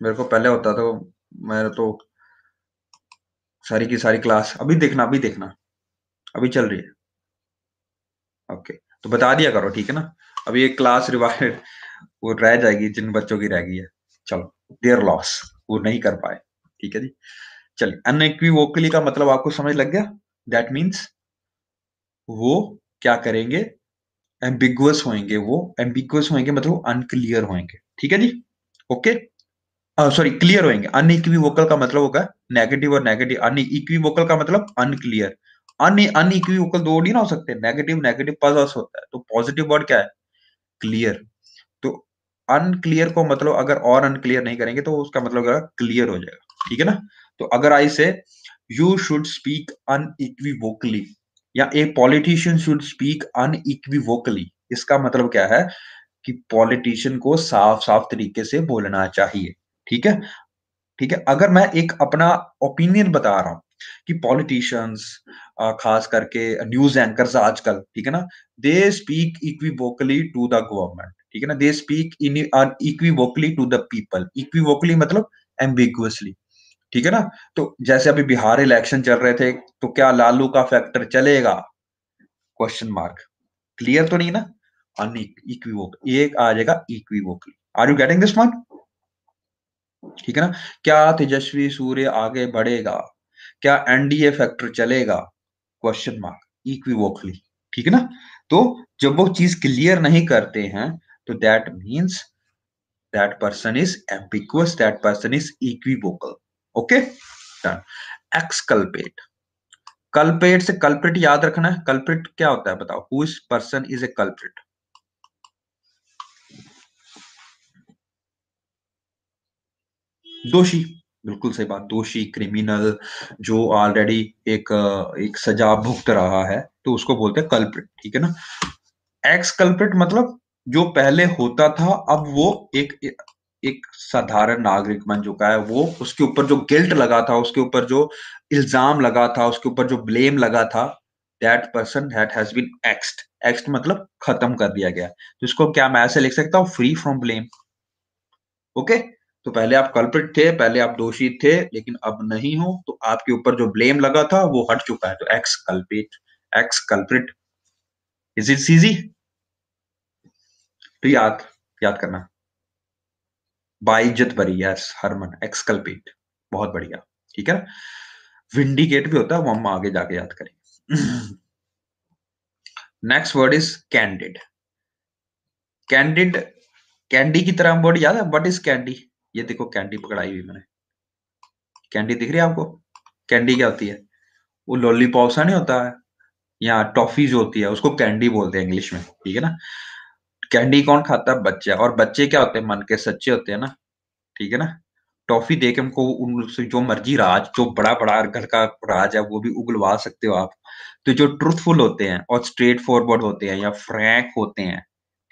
मेरे को पहले होता तो मैं तो सारी की सारी क्लास अभी देखना अभी देखना, अभी चल रही है। ओके तो बता दिया करो, ठीक है ना? अभी एक क्लास रिवाइड वो रह जाएगी, जिन बच्चों की रह गई है। चलो देयर लॉस वो नहीं कर पाए, ठीक है जी? चलिए अनइक्विवोकली का मतलब आपको समझ लग गया? दैट मीन्स वो क्या करेंगे? एम्बिगुअस होंगे वो एम्बिगुअस होंगे मतलब अनक्लियर होंगे ठीक है जी? ओके सॉरी क्लियर होंगे वोकल का मतलब होगा नेगेटिव और नेगेटिव अन इक्वी वोकल का मतलब अनक्लियर अन अन इक्वी वोकल दो नहीं ना हो सकते। नेगेटिव नेगेटिव पॉजिटिव होता है। तो पॉजिटिव वर्ड क्या है? क्लियर तो अनक्लियर को मतलब अगर और अनक्लियर नहीं करेंगे तो उसका मतलब क्लियर हो जाएगा। ठीक है ना? तो अगर I say you should speak unequivocally या a politician should speak unequivocally इसका मतलब क्या है? कि पॉलिटिशियन को साफ़ साफ़ तरीके से बोलना चाहिए। ठीक है? ठीक है, अगर मैं एक अपना ओपिनियन बता रहा हूँ कि पॉलिटिशियंस खास करके न्यूज़ एंकर्स आजकल, ठीक है ना? They speak equivocally to the government ठीक है ना? They speak unequivocally to the people equivocally मतलब एम्बिगुअसली ठीक है ना? तो जैसे अभी बिहार इलेक्शन चल रहे थे तो क्या लालू का फैक्टर चलेगा? क्वेश्चन मार्क क्लियर तो नहीं ना? अनइक्विवोक एक आ जाएगा equivocally are you getting this one ठीक है ना? क्या तेजस्वी सूर्य आगे बढ़ेगा? क्या एनडीए फैक्टर चलेगा? क्वेश्चन मार्क इक्विवोकली ठीक है ना? तो जब वो चीज़ क्लियर नहीं करते हैं तो that means that person is ambiguous that person is equivocal okay done exculpate culpate से कल्प्रिट याद रखना है। कल्प्रिट क्या होता है बताओ? Who is person is a culprit दोषी, बिल्कुल सही बात, दोषी क्रिमिनल जो ऑलरेडी एक एक सजा भुगत रहा है तो उसको बोलते हैं कल्प्रिट ठीक है ना? एक्स कल्प्रिट मतलब जो पहले होता था, अब वो एक एक साधारण नागरिक बन चुका है, वो उसके ऊपर जो गिल्ट लगा था, उसके ऊपर जो इल्ज़ाम लगा था, उसके ऊपर जो ब्लेम लगा था that person that has been एक्स्ट एक्स्ट मतलब खत्म कर दिया गया। तो इसको क्या मैं ऐसे लिख सकता हूँ? फ्री फ्रॉम ब्लेम ओके तो पहले आप कल्प्रिट थे, पहले आप दोषी थे, लेकिन अब नहीं हो तो आपके ऊपर जो ब्लेम लगा था, वो हट चुका है तो ex culprit ex culprit is it CG तो याद याद करना। बाइज्जत बरी यस हरमन एक्सकल्पेट बहुत बढ़िया, ठीक है? विंडिकेट भी होता है, वो हम आगे जाके याद करेंगे। Next word is candid candid candy की तरह हम वर्ड याद है? व्हाट इज़ कैंडी ये देखो कैंडी पकड़ाई हुई मैंने। कैंडी दिख रही है आपको? कैंडी क्या होती है? वो लॉलीपॉप सा नहीं होता? है या टॉफी जो होती है, उसको कैंडी बोलते हैं इंग्लिश में, ठीक है ना? कैंडी कौन खाता? है बच्चे। और बच्चे क्या होते हैं? मन के सच्चे होते हैं ना, ठीक है ना? टॉफी दे के उनको उनसे जो मर्ज़ी राज, जो बड़ा बड़ा घर का राज है, वो भी उगलवा सकते हो आप। तो जो ट्रूथफुल होते हैं और स्ट्रेट फॉरवर्ड होते हैं या फ्रैंक होते हैं,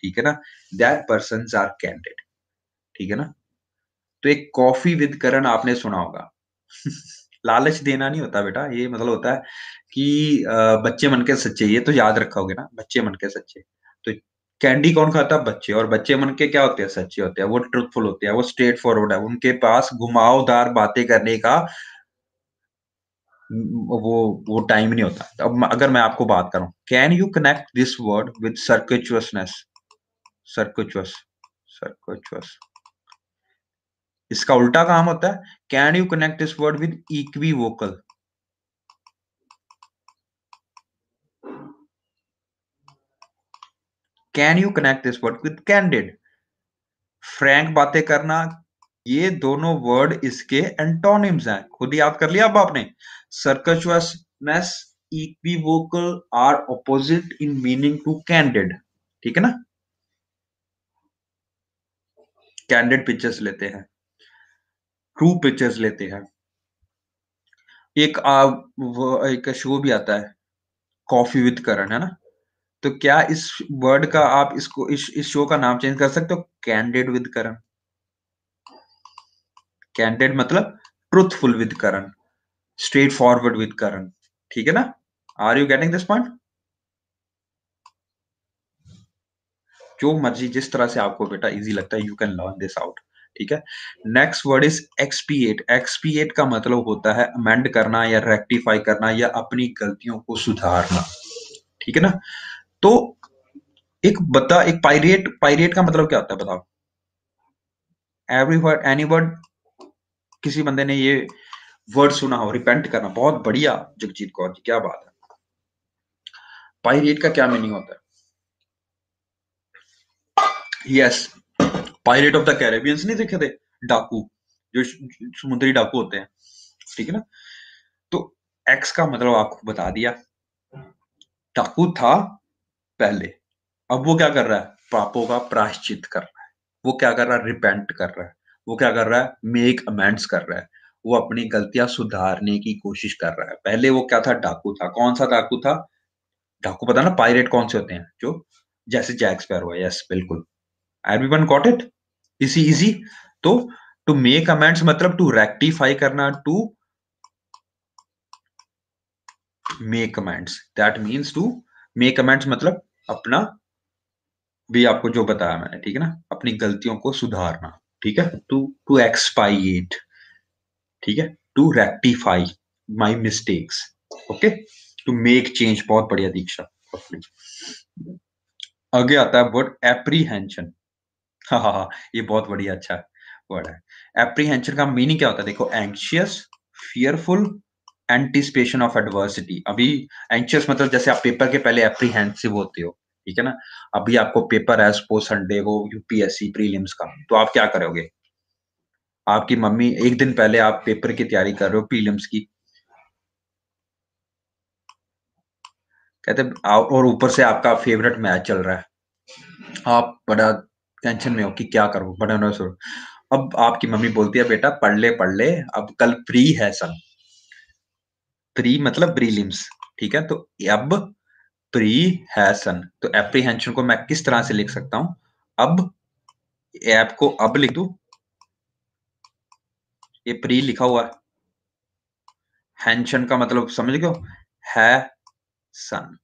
ठीक है ना? दैट पर्सन आर कैंडेड ठीक है ना? तो एक कॉफ़ी विद करण आपने सुना होगा। लालच देना नहीं होता बेटा, ये मतलब होता है कि बच्चे मन के सच्चे, ये तो याद रखोगे ना, बच्चे मन के सच्चे। तो कैंडी कौन खाता? है बच्चे, और बच्चे मन के क्या होते हैं? सच्चे होते हैं, वो ट्रुथफुल होते हैं, वो स्ट्रेट फॉरवर्ड है, उनके पास घुमावदार बातें करने का वो वो टाइम नहीं होता। अब अगर मैं आपको बात करूँ can you connect this word with circuitousness circuitous circuitous इसका उल्टा काम होता है can you connect this word with equivocal can you connect this word with candid frank बातें करना, ये दोनों वर्ड इसके एंटोनिम्स हैं। खुद याद कर लिया अब आपने? Circuitousness equivocal are opposite in meaning to candid ठीक है ना? कैंडिड पिक्चर्स लेते हैं। ट्रू पिक्चर्स लेते हैं। एक आ, वो एक शो भी आता है कॉफ़ी विद करण है ना? तो क्या इस वर्ड का आप इसको इस इस शो का नाम चेंज कर सकते हो? कैंडेड विद करण कैंडेड मतलब truthful with Karan straightforward with Karan ठीक है ना? Are you getting this point जो मर्ज़ी जिस तरह से आपको बेटा इजी लगता है you can learn this out ठीक है? Next word is expiate expiate का मतलब होता है अमेंड करना या रेक्टिफाई करना या अपनी गलतियों को सुधारना। ठीक है ना? तो एक बता, एक पायरेट पायरेट का मतलब क्या होता है बताओ? एवरी वर्ड एनी वर्ड किसी बंदे ने ये वर्ड सुना हो रिपेंट करना। बहुत बढ़िया, जगजीत कौर जी, क्या बात है। पायरेट का क्या मीनिंग होता है? Yes pirate of the Caribbeans नहीं देखे थे? डाकू, जो समुद्री डाकू होते हैं, ठीक है ना? तो एक्स का मतलब आपको बता दिया। डाकू था पहले। अब वो क्या कर रहा है? पापों का प्रायश्चित कर रहा है। वो क्या कर रहा है? रिपेंट कर रहा है। वो क्या कर रहा है? मेक अमेंड्स कर रहा है। वो अपनी गलतियाँ सुधारने की कोशिश कर रहा है। पहले वो क्या था? डाकू था। कौन सा डाकू था? डाकू पता ना? पायरेट कौन से होते हैं? जो, जैसे जैक स्पैरो है। यस बिल्कुल। एवरीवन गॉट इट इसी इजी तो टू मेक अमेंड्स मतलब टू रेक्टिफाई करना to make amends that means to make amends मतलब अपना, भी आपको जो बताया मैंने, ठीक है ना? अपनी गलतियों को सुधारना, ठीक है? टू टू एक्सपाइट ठीक है? To rectify my mistakes okay to make change बहुत बढ़िया दीक्षा। आगे आता है वर्ड एप्रीहेंशन हाँ हाँ हाँ ये बहुत बढ़िया अच्छा वर्ड है। एप्रीहेंशन का मीनिंग क्या होता है? देखो anxious fearful anticipation of adversity अभी एंशियस मतलब जैसे आप पेपर के पहले एप्रीहेंसिव होते हो, ठीक है ना? अभी आपको पेपर है सपोज़ संडे को यूपीएससी प्रीलिम्स का। तो आप क्या करोगे? आपकी मम्मी एक दिन पहले आप पेपर की तैयारी कर रहे हो प्रीलिम्स की। कहते और ऊपर से आपका फेवरेट मैच चल रहा है। आप बड़ा टेंशन में हो कि क्या करो? बड़ा नर्वस हो अब आपकी मम्मी बोलती है, बेटा, पढ़ ले पढ़ ले। अब कल प्री है सन। प्री मतलब प्रीलिम्स ठीक है? तो अब प्री है सन। तो एप्रीहेंशन को मैं किस तरह से लिख सकता हूँ? अब ऐप को अब लिख दू। ये प्री लिखा हुआ है। हेंशन का मतलब समझ गए है? सन।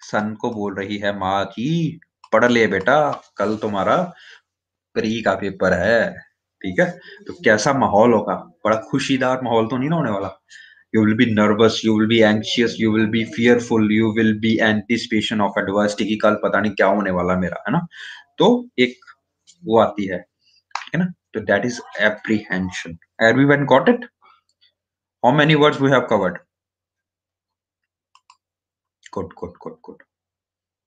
सन को बोल रही है माँ जी पढ़ लिए बेटा, कल तुम्हारा प्री का पेपर है, ठीक है? तो कैसा माहौल होगा? बड़ा खुशीदार माहौल तो नहीं ना होने वाला? You will be nervous you will be anxious you will be fearful you will be anticipation of adversity की कल पता नहीं क्या होने वाला मेरा, है ना? तो एक वो आती है है ना? तो that is apprehension everyone got it how many words we have covered good good good good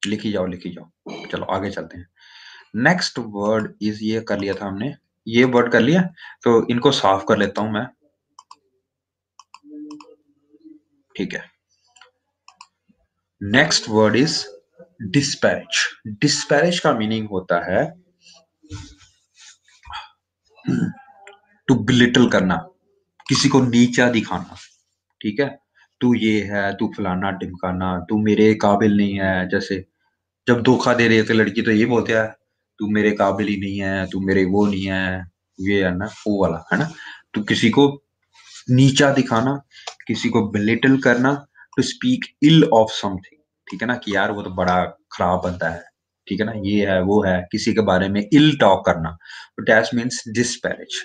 लिखी जाओ लिखी जाओ। चलो, आगे चलते हैं। नेक्स्ट वर्ड इज़ ये कर लिया था हमने। ये वर्ड कर लिया तो इनको साफ़ कर लेता हूँ मैं। ठीक है। Next word is dispatch dispatch का मीनिंग होता है टू बिलिटल करना। किसी को नीचा दिखाना। ठीक है? तू ये है, तू फलाना ढिमकाना, तू मेरे काबिल नहीं है, जैसे जब धोखा दे रही है लड़की तो ये बोलते हैं, तू मेरे काबिल ही नहीं है, तू मेरे वो नहीं है। ये है ना, वो वाला, है ना? तो किसी को नीचा दिखाना, किसी को बिलिटल करना to speak ill of something ठीक है ना? कि यार वो तो बड़ा खराब बनता है, ठीक है ना? ये है, वो है, किसी के बारे में इल टॉक करना। डैश मीन्स डिस्पैरेज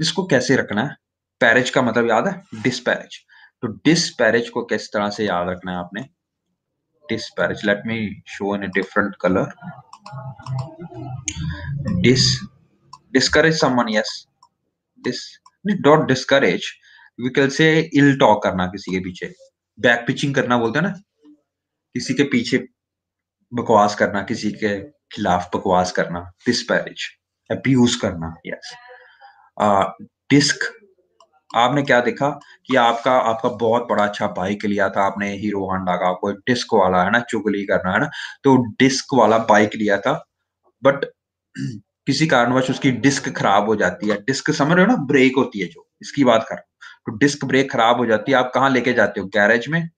इसको कैसे रखना है? पैरेज का मतलब याद है? डिस्पैरेज तो डिस्पैरेज को किस तरह से याद रखना है आपने? Disparage let me show in a different colour dis discourage someone yes dis dot discourage विकल से इल टॉक करना किसी के पीछे. बैक पिचिंग करना बोलते हैं ना? किसी के पीछे बकवास करना, किसी के खिलाफ बकवास करना. डिस्पैरेज अब्यूज करना यस डिस्क आपने क्या देखा कि आपका आपका बहुत बड़ा अच्छा बाइक लिया था आपने हीरो हांडा का कोई डिस्क वाला है ना चुगली करना है ना तो डिस्क वाला बाइक लिया था बट किसी कारणवश उसकी डिस्क खराब हो जाती है। डिस्क समझ रहे हो ना ब्रेक होती है जो इसकी बात कर तो डिस्क ब्रेक खराब हो जाती है आप कहाँ लेके जाते हो? गैरेज में?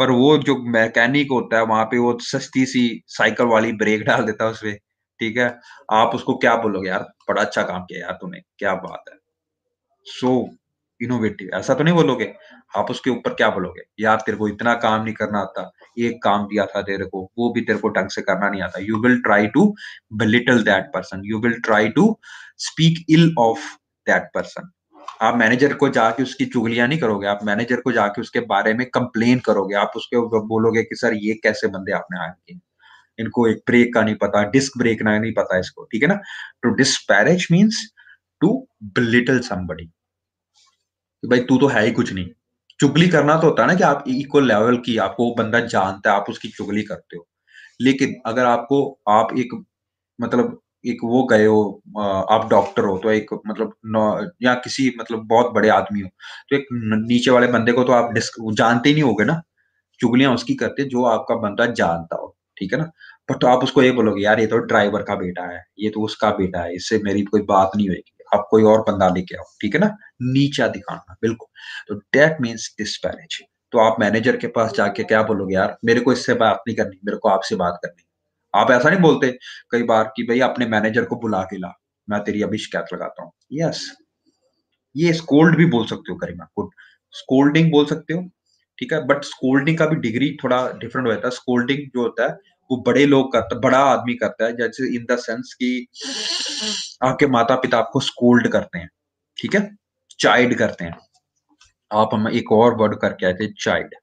पर वो जो मैकेनिक होता है वहाँ पे वो सस्ती सी साइकिल वाली ब्रेक डाल देता है उसमें ठीक है? आप उसको क्या बोलोगे यार बड़ा अच्छा काम किया यार तूने क्या बात है? सो so, इनोवेटिव ऐसा तो नहीं बोलोगे? आप उसके ऊपर क्या बोलोगे? यार, तेरे को इतना काम नहीं करना आता। एक काम दिया था तेरे को, वो भी तेरे को ढंग से करना नहीं आता। You will try to belittle that person you will try to speak ill of that person आप मैनेजर को जाके उसकी चुगलियाँ नहीं करोगे। आप मैनेजर को जाके उसके बारे में कंप्लेन करोगे। आप उसके बोलोगे कि, सर, ये कैसे बंदे आपने हायर किए? इनको एक ब्रेक का नहीं पता डिस्क ब्रेक ना नहीं पता इसको, ठीक है ना? To disparage means to belittle somebody भाई तू तो है ही कुछ नहीं। चुगली करना तो होता है ना कि आप इक्वल लेवल की, आपको वो बंदा जानता है, आप उसकी चुगली करते हो। लेकिन अगर आपको, आप एक मतलब एक वो गए हो आप डॉक्टर हो तो एक मतलब या किसी मतलब बहुत बड़े आदमी हो तो एक नीचे वाले बंदे को तो आप जानते ही नहीं होगे ना। चुगलियाँ उसकी करते जो आपका बंदा जानता हो, ठीक है ना? पर तो आप उसको ये बोलोगे, यार, ये तो ड्राइवर का बेटा है, ये तो उसका बेटा है, इससे मेरी कोई बात नहीं होगी आप कोई और बंदा लेके आओ, ठीक है ना? नीचा दिखाना, बिल्कुल। तो डेट मीन्स डिस्पैरेज तो आप मैनेजर के पास जाके क्या बोलोगे, यार, मेरे को इससे बात नहीं करनी, मेरे को आपसे बात करनी आप ऐसा नहीं बोलते कई बार कि, भाई, अपने मैनेजर को बुला के ला, मैं तेरी अभी शिकायत लगाता हूँ। यस ये स्कोल्ड भी बोल सकते हो, करीमा गुड स्कोल्डिंग बोल सकते हो, ठीक है? बट स्कोल्डिंग का भी डिग्री थोड़ा डिफरेंट होता है। स्कोल्डिंग जो होता है वो बड़े लोग करते, बड़ा आदमी करता है, जैसे इन द सेंस कि आपके माता पिता आपको स्कोल्ड करते हैं, ठीक है? चाइल्ड करते हैं। आप हम एक और वर्ड करके आए थे चाइल्ड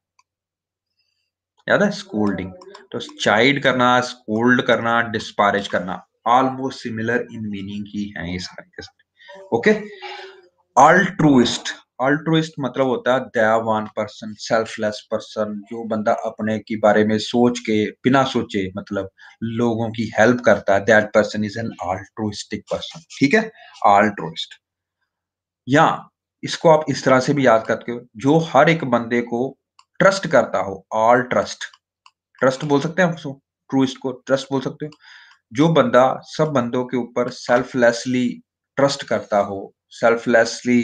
याद है? स्कोल्डिंग तो चाइल्ड करना स्कोल्ड करना डिस्पारेज करना ऑलमोस्ट सिमिलर इन मीनिंग ही है ये सारे के सारे। ओके अल्ट्रोइस्ट मतलब होता है दयावान पर्सन सेल्फलेस पर्सन जो बंदा अपने के बारे में सोच के, बिना सोचे मतलब लोगों की हेल्प करता है that person is an altruistic person ठीक है? अल्ट्रोइस्ट या, इसको आप इस तरह से भी याद करते हो, जो हर एक बंदे को ट्रस्ट करता हो ऑल ट्रस्ट ट्रस्ट बोल सकते हैं आप ट्रूइस्ट को ट्रस्ट बोल सकते हो? जो बंदा सब बंदों के ऊपर सेल्फलेसली ट्रस्ट करता हो सेल्फलेसली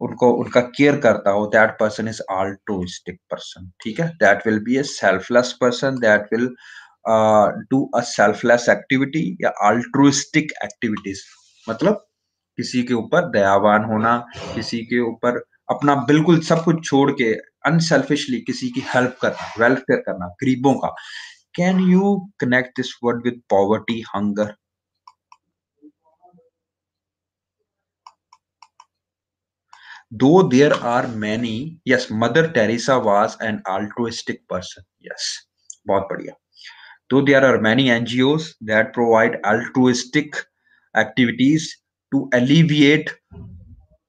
उनको, उनका केयर करता हो that person is altruistic person ठीक है? That will be a selfless person that will do a selfless activity या आल्ट्रोइस्टिक एक्टिविटीज़ मतलब किसी के ऊपर दयावान होना, किसी के ऊपर अपना बिल्कुल सब कुछ छोड़ के अनसेल्फिशली किसी की हेल्प करना वेलफेयर करना, गरीबों का। Can you connect this word with poverty hunger though there are many yes Mother Teresa was an altruistic person yes बहुत बढ़िया। Though there are many NGOs that provide altruistic activities to alleviate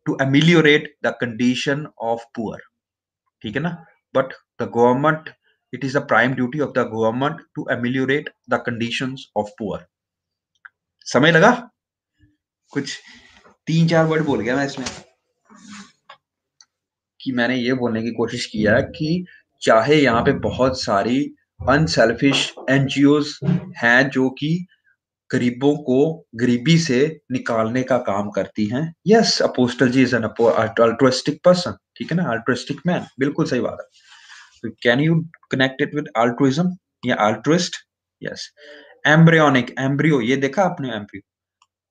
to ameliorate the condition of poor ठीक है ना? But the government it is the prime duty of the government to ameliorate the condition of poor समय लगा? कुछ तीन चार word बोल गया मैं इसमें। कि मैंने ये बोलने की कोशिश किया कि चाहे यहाँ पे बहुत सारी अनसेल्फिश एनजीओ हैं जो कि गरीबों को गरीबी से निकालने का काम करती हैं। Yes apostle ji is an altruistic person ठीक है ना? अल्ट्रोस्टिक मैन बिल्कुल सही बात है। Can you connect it with altruism या अल्ट्रोस्ट यस एम्ब्रियोनिक एम्ब्रियो ये देखा आपने एम्ब्रियो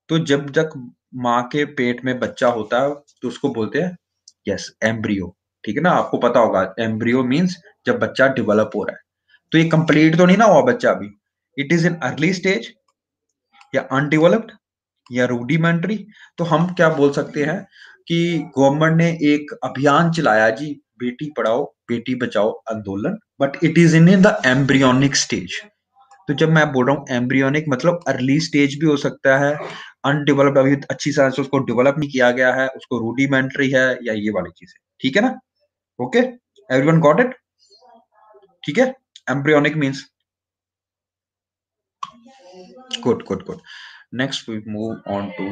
तो जब तक माँ के पेट में बच्चा होता है तो उसको बोलते हैं यस एम्ब्रियो ठीक है ना? आपको पता होगा एम्ब्रियो मीन्स जब बच्चा डेवलप हो रहा है। तो ये कंप्लीट तो नहीं ना हुआ बच्चा अभी? It is in early stage या अनडेवलप्ड या रूडिमेंट्री तो हम क्या बोल सकते हैं कि गवर्नमेंट ने एक अभियान चलाया जी, बेटी पढ़ाओ, बेटी बचाओ आंदोलन but it is in in the embryonic stage तो जब मैं बोल रहा हूँ एम्ब्रियोनिक मतलब अर्ली स्टेज भी हो सकता है अनडेवलप्ड अभी अच्छी तरह से उसको डेवलप नहीं किया गया है, उसको रूडीमेंट्री है या ये वाली चीज़। है ठीक है ना? ओके एवरीवन गॉट इट ठीक है? Embryonic means good good good next we move on to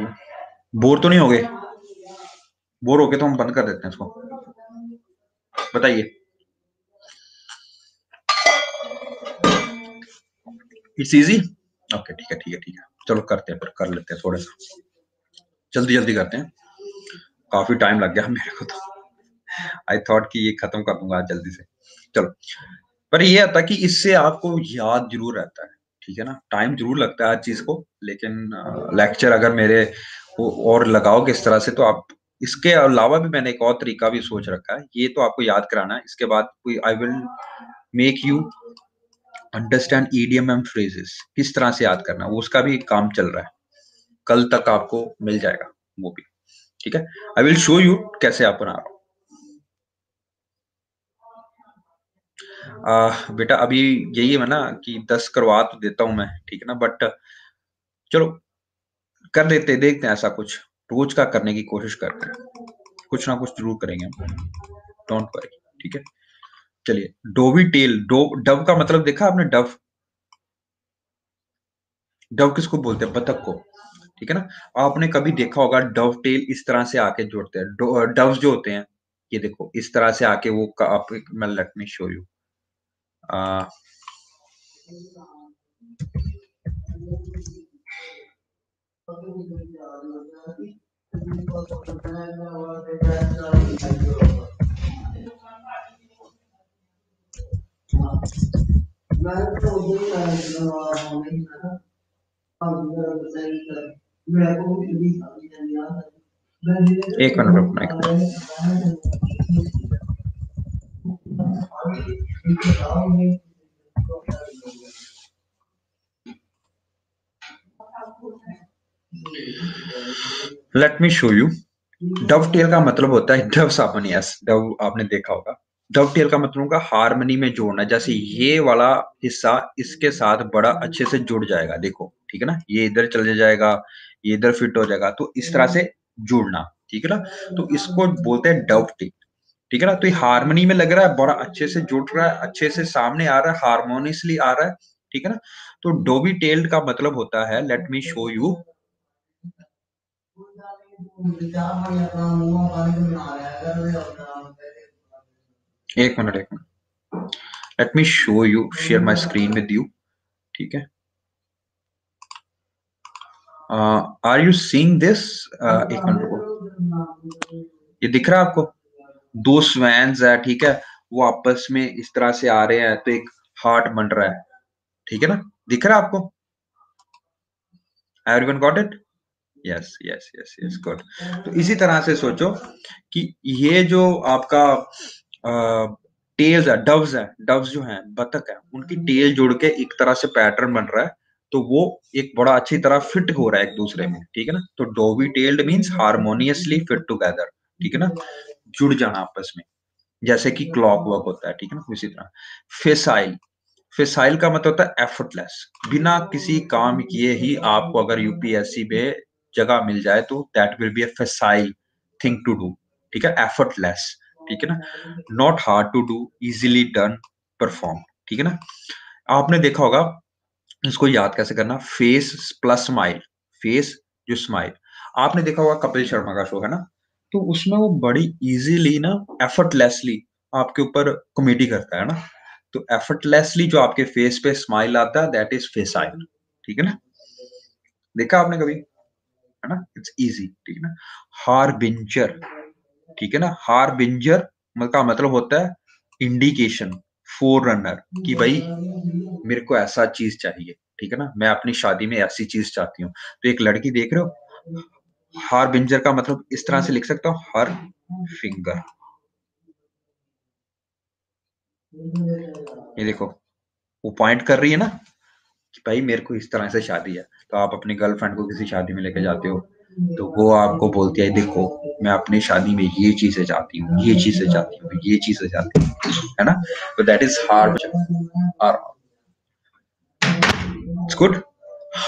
bore तो नहीं हो गए? बोर हो गए तो हम बंद कर देते हैं इसको। बताइए। इट्स इजी ओके ठीक है ठीक है ठीक है। चलो करते हैं फिर कर लेते हैं थोड़ा सा। जल्दी जल्दी करते हैं। काफ़ी टाइम लग गया मेरे को तो। आई थॉट कि ये खत्म कर दूँगा आज जल्दी से। चलो। पर ये आता कि इससे आपको याद ज़रूर रहता है, ठीक है ना? टाइम ज़रूर लगता है हर चीज़ को, लेकिन लेक्चर अगर मेरे और लगाओगे इस तरह से तो आप इसके अलावा भी मैंने एक और तरीका भी सोच रखा है। ये तो आपको याद कराना है। इसके बाद कोई I will make you understand idioms and phrases किस तरह से याद करना, वो उसका भी काम चल रहा है। कल तक आपको मिल जाएगा वो भी, ठीक है? आई विल शो यू कैसे आप बना रहा हूँ। बेटा अभी यही है ना कि दस करवा तो देता हूँ मैं, ठीक है ना? बट चलो, कर लेते देखते हैं ऐसा कुछ। रोज का करने की कोशिश करते हैं। कुछ ना कुछ ज़रूर करेंगे डोंट वरी ठीक है? चलिए, डोवी टेल, डो, डव का मतलब देखा आपने, डव? डव किसको बोलते हैं? बतख को। ठीक है ना? आपने कभी देखा होगा, डव टेल इस तरह से आके जोड़ते हैं। डव्स जो होते हैं, ये देखो, इस तरह से आके वो आप मैं लेट मी शो यू एक मिनट रुकना एक let me show you dovetail का मतलब होता है डव साबन यस डव आपने देखा होगा। डव का मतलब होगा हारमोनी में जोड़ना जैसे ये वाला हिस्सा इसके साथ बड़ा अच्छे से जुड़ जाएगा देखो ठीक है ना ये इधर चले जाएगा ये इधर फिट हो जाएगा तो इस तरह से जुड़ना ठीक है ना तो इसको बोलते हैं डव टेल ठीक है ना तो ये हारमोनी में लग रहा है बड़ा अच्छे से जुड़ रहा है अच्छे से सामने आ रहा है हारमोनियसली आ रहा है ठीक है ना तो डोबी टेल्ड का मतलब होता है लेट मी शो यू एक मिनट एक minute. Let me show you share my screen with you ठीक है? आर यू सीइंग दिस एक मिनट रुको। ये दिख रहा है आपको? दो स्वैंस है, ठीक है? वो आपस में इस तरह से आ रहे हैं तो एक हार्ट बन रहा है, ठीक है ना? दिख रहा है आपको? Everyone got it yes yes yes yes good तो इसी तरह से सोचो कि ये जो आपका टेल्स है डव्स है डव्स जो हैं बतख है उनकी टेल जुड़ के एक तरह से पैटर्न बन रहा है तो वो एक बड़ा अच्छी तरह फिट हो रहा है एक दूसरे में ठीक है ना? तो dovetailed means harmoniously fit together ठीक है ना? जुड़ जाना आपस में जैसे कि क्लॉक वर्क होता है ठीक है ना? उसी तरह। फेसाइल फेसाइल का मतलब होता है एफर्टलेस बिना किसी काम किए ही आपको अगर यूपीएससी में जगह मिल जाए तो that will be a facile thing to do ठीक है? एफर्टलेस ठीक है ना? Not hard to do easily done perform ठीक है ना? आपने देखा होगा, इसको याद कैसे करना? फेस प्लस स्माइल फेस जो स्माइल आपने देखा होगा कपिल शर्मा का शो है ना? तो उसमें वो बड़ी इजीली ना एफर्टलेसली आपके ऊपर कॉमेडी करता है ना? तो एफर्टलेसली जो आपके फेस पे स्माइल आता है दैट इज़ फेसाइल ठीक है ना? देखा आपने कभी? है ना? इट्स इजी ठीक है ना? हार बिंजर ठीक है ना? हार बिंजर का मतलब होता है इंडिकेशन फोर रनर कि भाई मेरे को ऐसा चीज़ चाहिए, ठीक है ना? मैं अपनी शादी में ऐसी चीज़ चाहती हूँ। तो एक लड़की देख रहे हो? हार बिंजर का मतलब इस तरह से लिख सकता हूँ, हर फिंगर ये देखो, वो पॉइंट कर रही है ना कि भाई मेरे को इस तरह से शादी है। तो आप अपनी गर्लफ्रेंड को किसी शादी में लेके जाते हो तो वो आपको बोलती है, देखो, मैं अपनी शादी में ये चीज़ें चाहती हूँ, ये चीज़ें चाहती हूँ, ये चीज़ें चाहती हूँ। है ना? तो that is hard it's good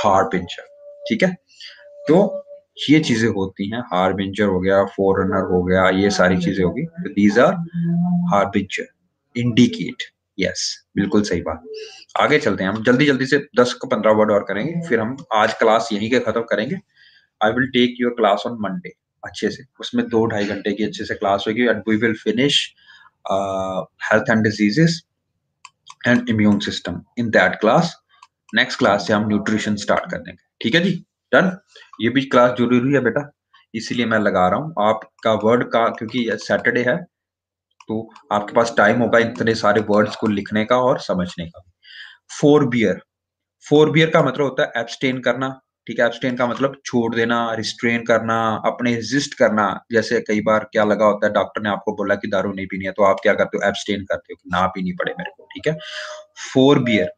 pincher ठीक है? तो ये चीज़ें होती हैं हार बिंचर हो गया फोर रनर हो गया, ये सारी चीज़ें होगी। तो दीज आर हार बिंचर इंडिकेट यस बिल्कुल सही बात। आगे चलते हैं हम। जल्दी जल्दी से दस को पंद्रह वर्ड और करेंगे, फिर हम आज क्लास यहीं के खत्म करेंगे। I will take your class on Monday अच्छे से। उसमें दो ढाई घंटे की अच्छे से क्लास होगी and we will finish health and diseases and immune system in that class next class से हम न्यूट्रिशन स्टार्ट कर देंगे ठीक है जी? डन ये भी क्लास ज़रूरी है बेटा। इसीलिए मैं लगा रहा हूँ। आपका वर्ड का, क्योंकि सैटरडे है तो आपके पास टाइम होगा इतने सारे वर्ड्स को लिखने का और समझने का। फोर बियर फोर बियर का मतलब होता है एब्सटेन करना। ठीक है एब्सटेन का मतलब छोड़ देना रिस्ट्रेन करना, अपने रेजिस्ट करना। जैसे कई बार क्या लगा होता है डॉक्टर ने आपको बोला कि दारू नहीं पीनी है तो आप क्या करते हो? एब्सटेन करते हो कि ना पीनी पड़े मेरे को, ठीक है? फोर बियर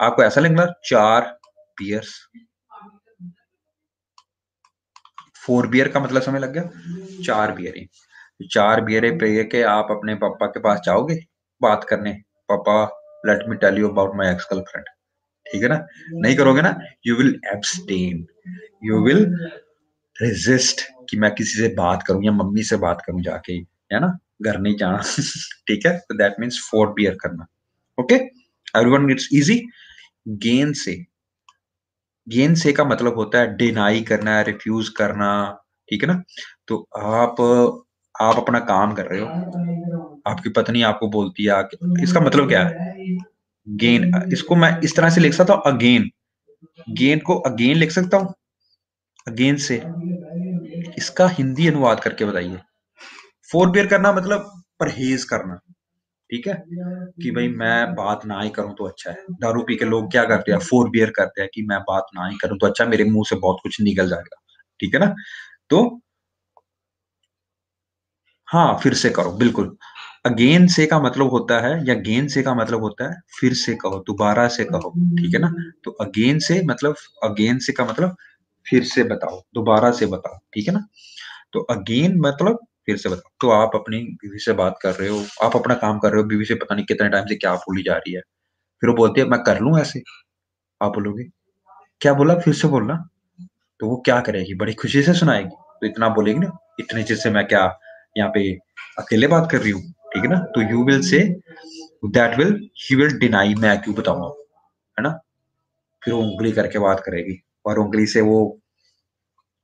आपको ऐसा लगना चार बियर्स फोर बियर का मतलब समय लग गया? चार बियर चार बियर पे के आप अपने पापा के पास जाओगे बात करने? पापा let me tell you about my ex girlfriend ठीक है ना? नहीं करोगे ना you will abstain you will resist कि मैं किसी से बात करूँ या मम्मी से बात करूँ जाके है ना? घर नहीं जाना। ठीक है? तो दैट मीन्स फोर बियर करना। Okay everyone it's easy gainsay gainsay का मतलब होता है डिनाई करना है रिफ्यूज करना। ठीक है ना? तो आप आप अपना काम कर रहे हो। आपकी पत्नी आपको बोलती है इसका मतलब क्या है? गेन इसको मैं इस तरह से लिख सकता हूँ अगेन गेन को अगेन लिख सकता हूँ? अगेन से। इसका हिंदी अनुवाद करके बताइए। फोर बियर करना मतलब परहेज करना। ठीक है? कि भाई मैं बात ना ही करूँ तो अच्छा है। दारू पी के लोग क्या करते हैं? फोर बियर करते हैं कि मैं बात ना ही करूँ तो अच्छा मेरे मुँह से बहुत कुछ निकल जाएगा। ठीक है ना? तो हाँ फिर से करो। बिल्कुल। अगेन से का मतलब होता है या गेन से का मतलब होता है, फिर से कहो, दोबारा से कहो, ठीक है ना? तो अगेन से मतलब अगेन से का मतलब फिर से बताओ, दोबारा से बताओ, ठीक है ना? तो अगेन मतलब फिर से बताओ। तो आप अपनी बीवी से बात कर रहे हो, आप अपना काम कर रहे हो, बीवी से पता नहीं कितने टाइम से क्या बोली जा रही है। फिर वो बोलती है, मैं कर लू ऐसे? आप बोलोगे। क्या बोला? फिर से बोलना। तो वो क्या करेगी? बड़ी खुशी से सुनाएगी। तो इतना बोलेगी ना, इतने चीज़ से मैं क्या यहाँ पे अकेले बात कर रही हूँ? ठीक है ना? तो you will say that will he will deny मैं क्यों बताऊँगा है ना? फिर उंगली करके बात करेगी और उंगली से वो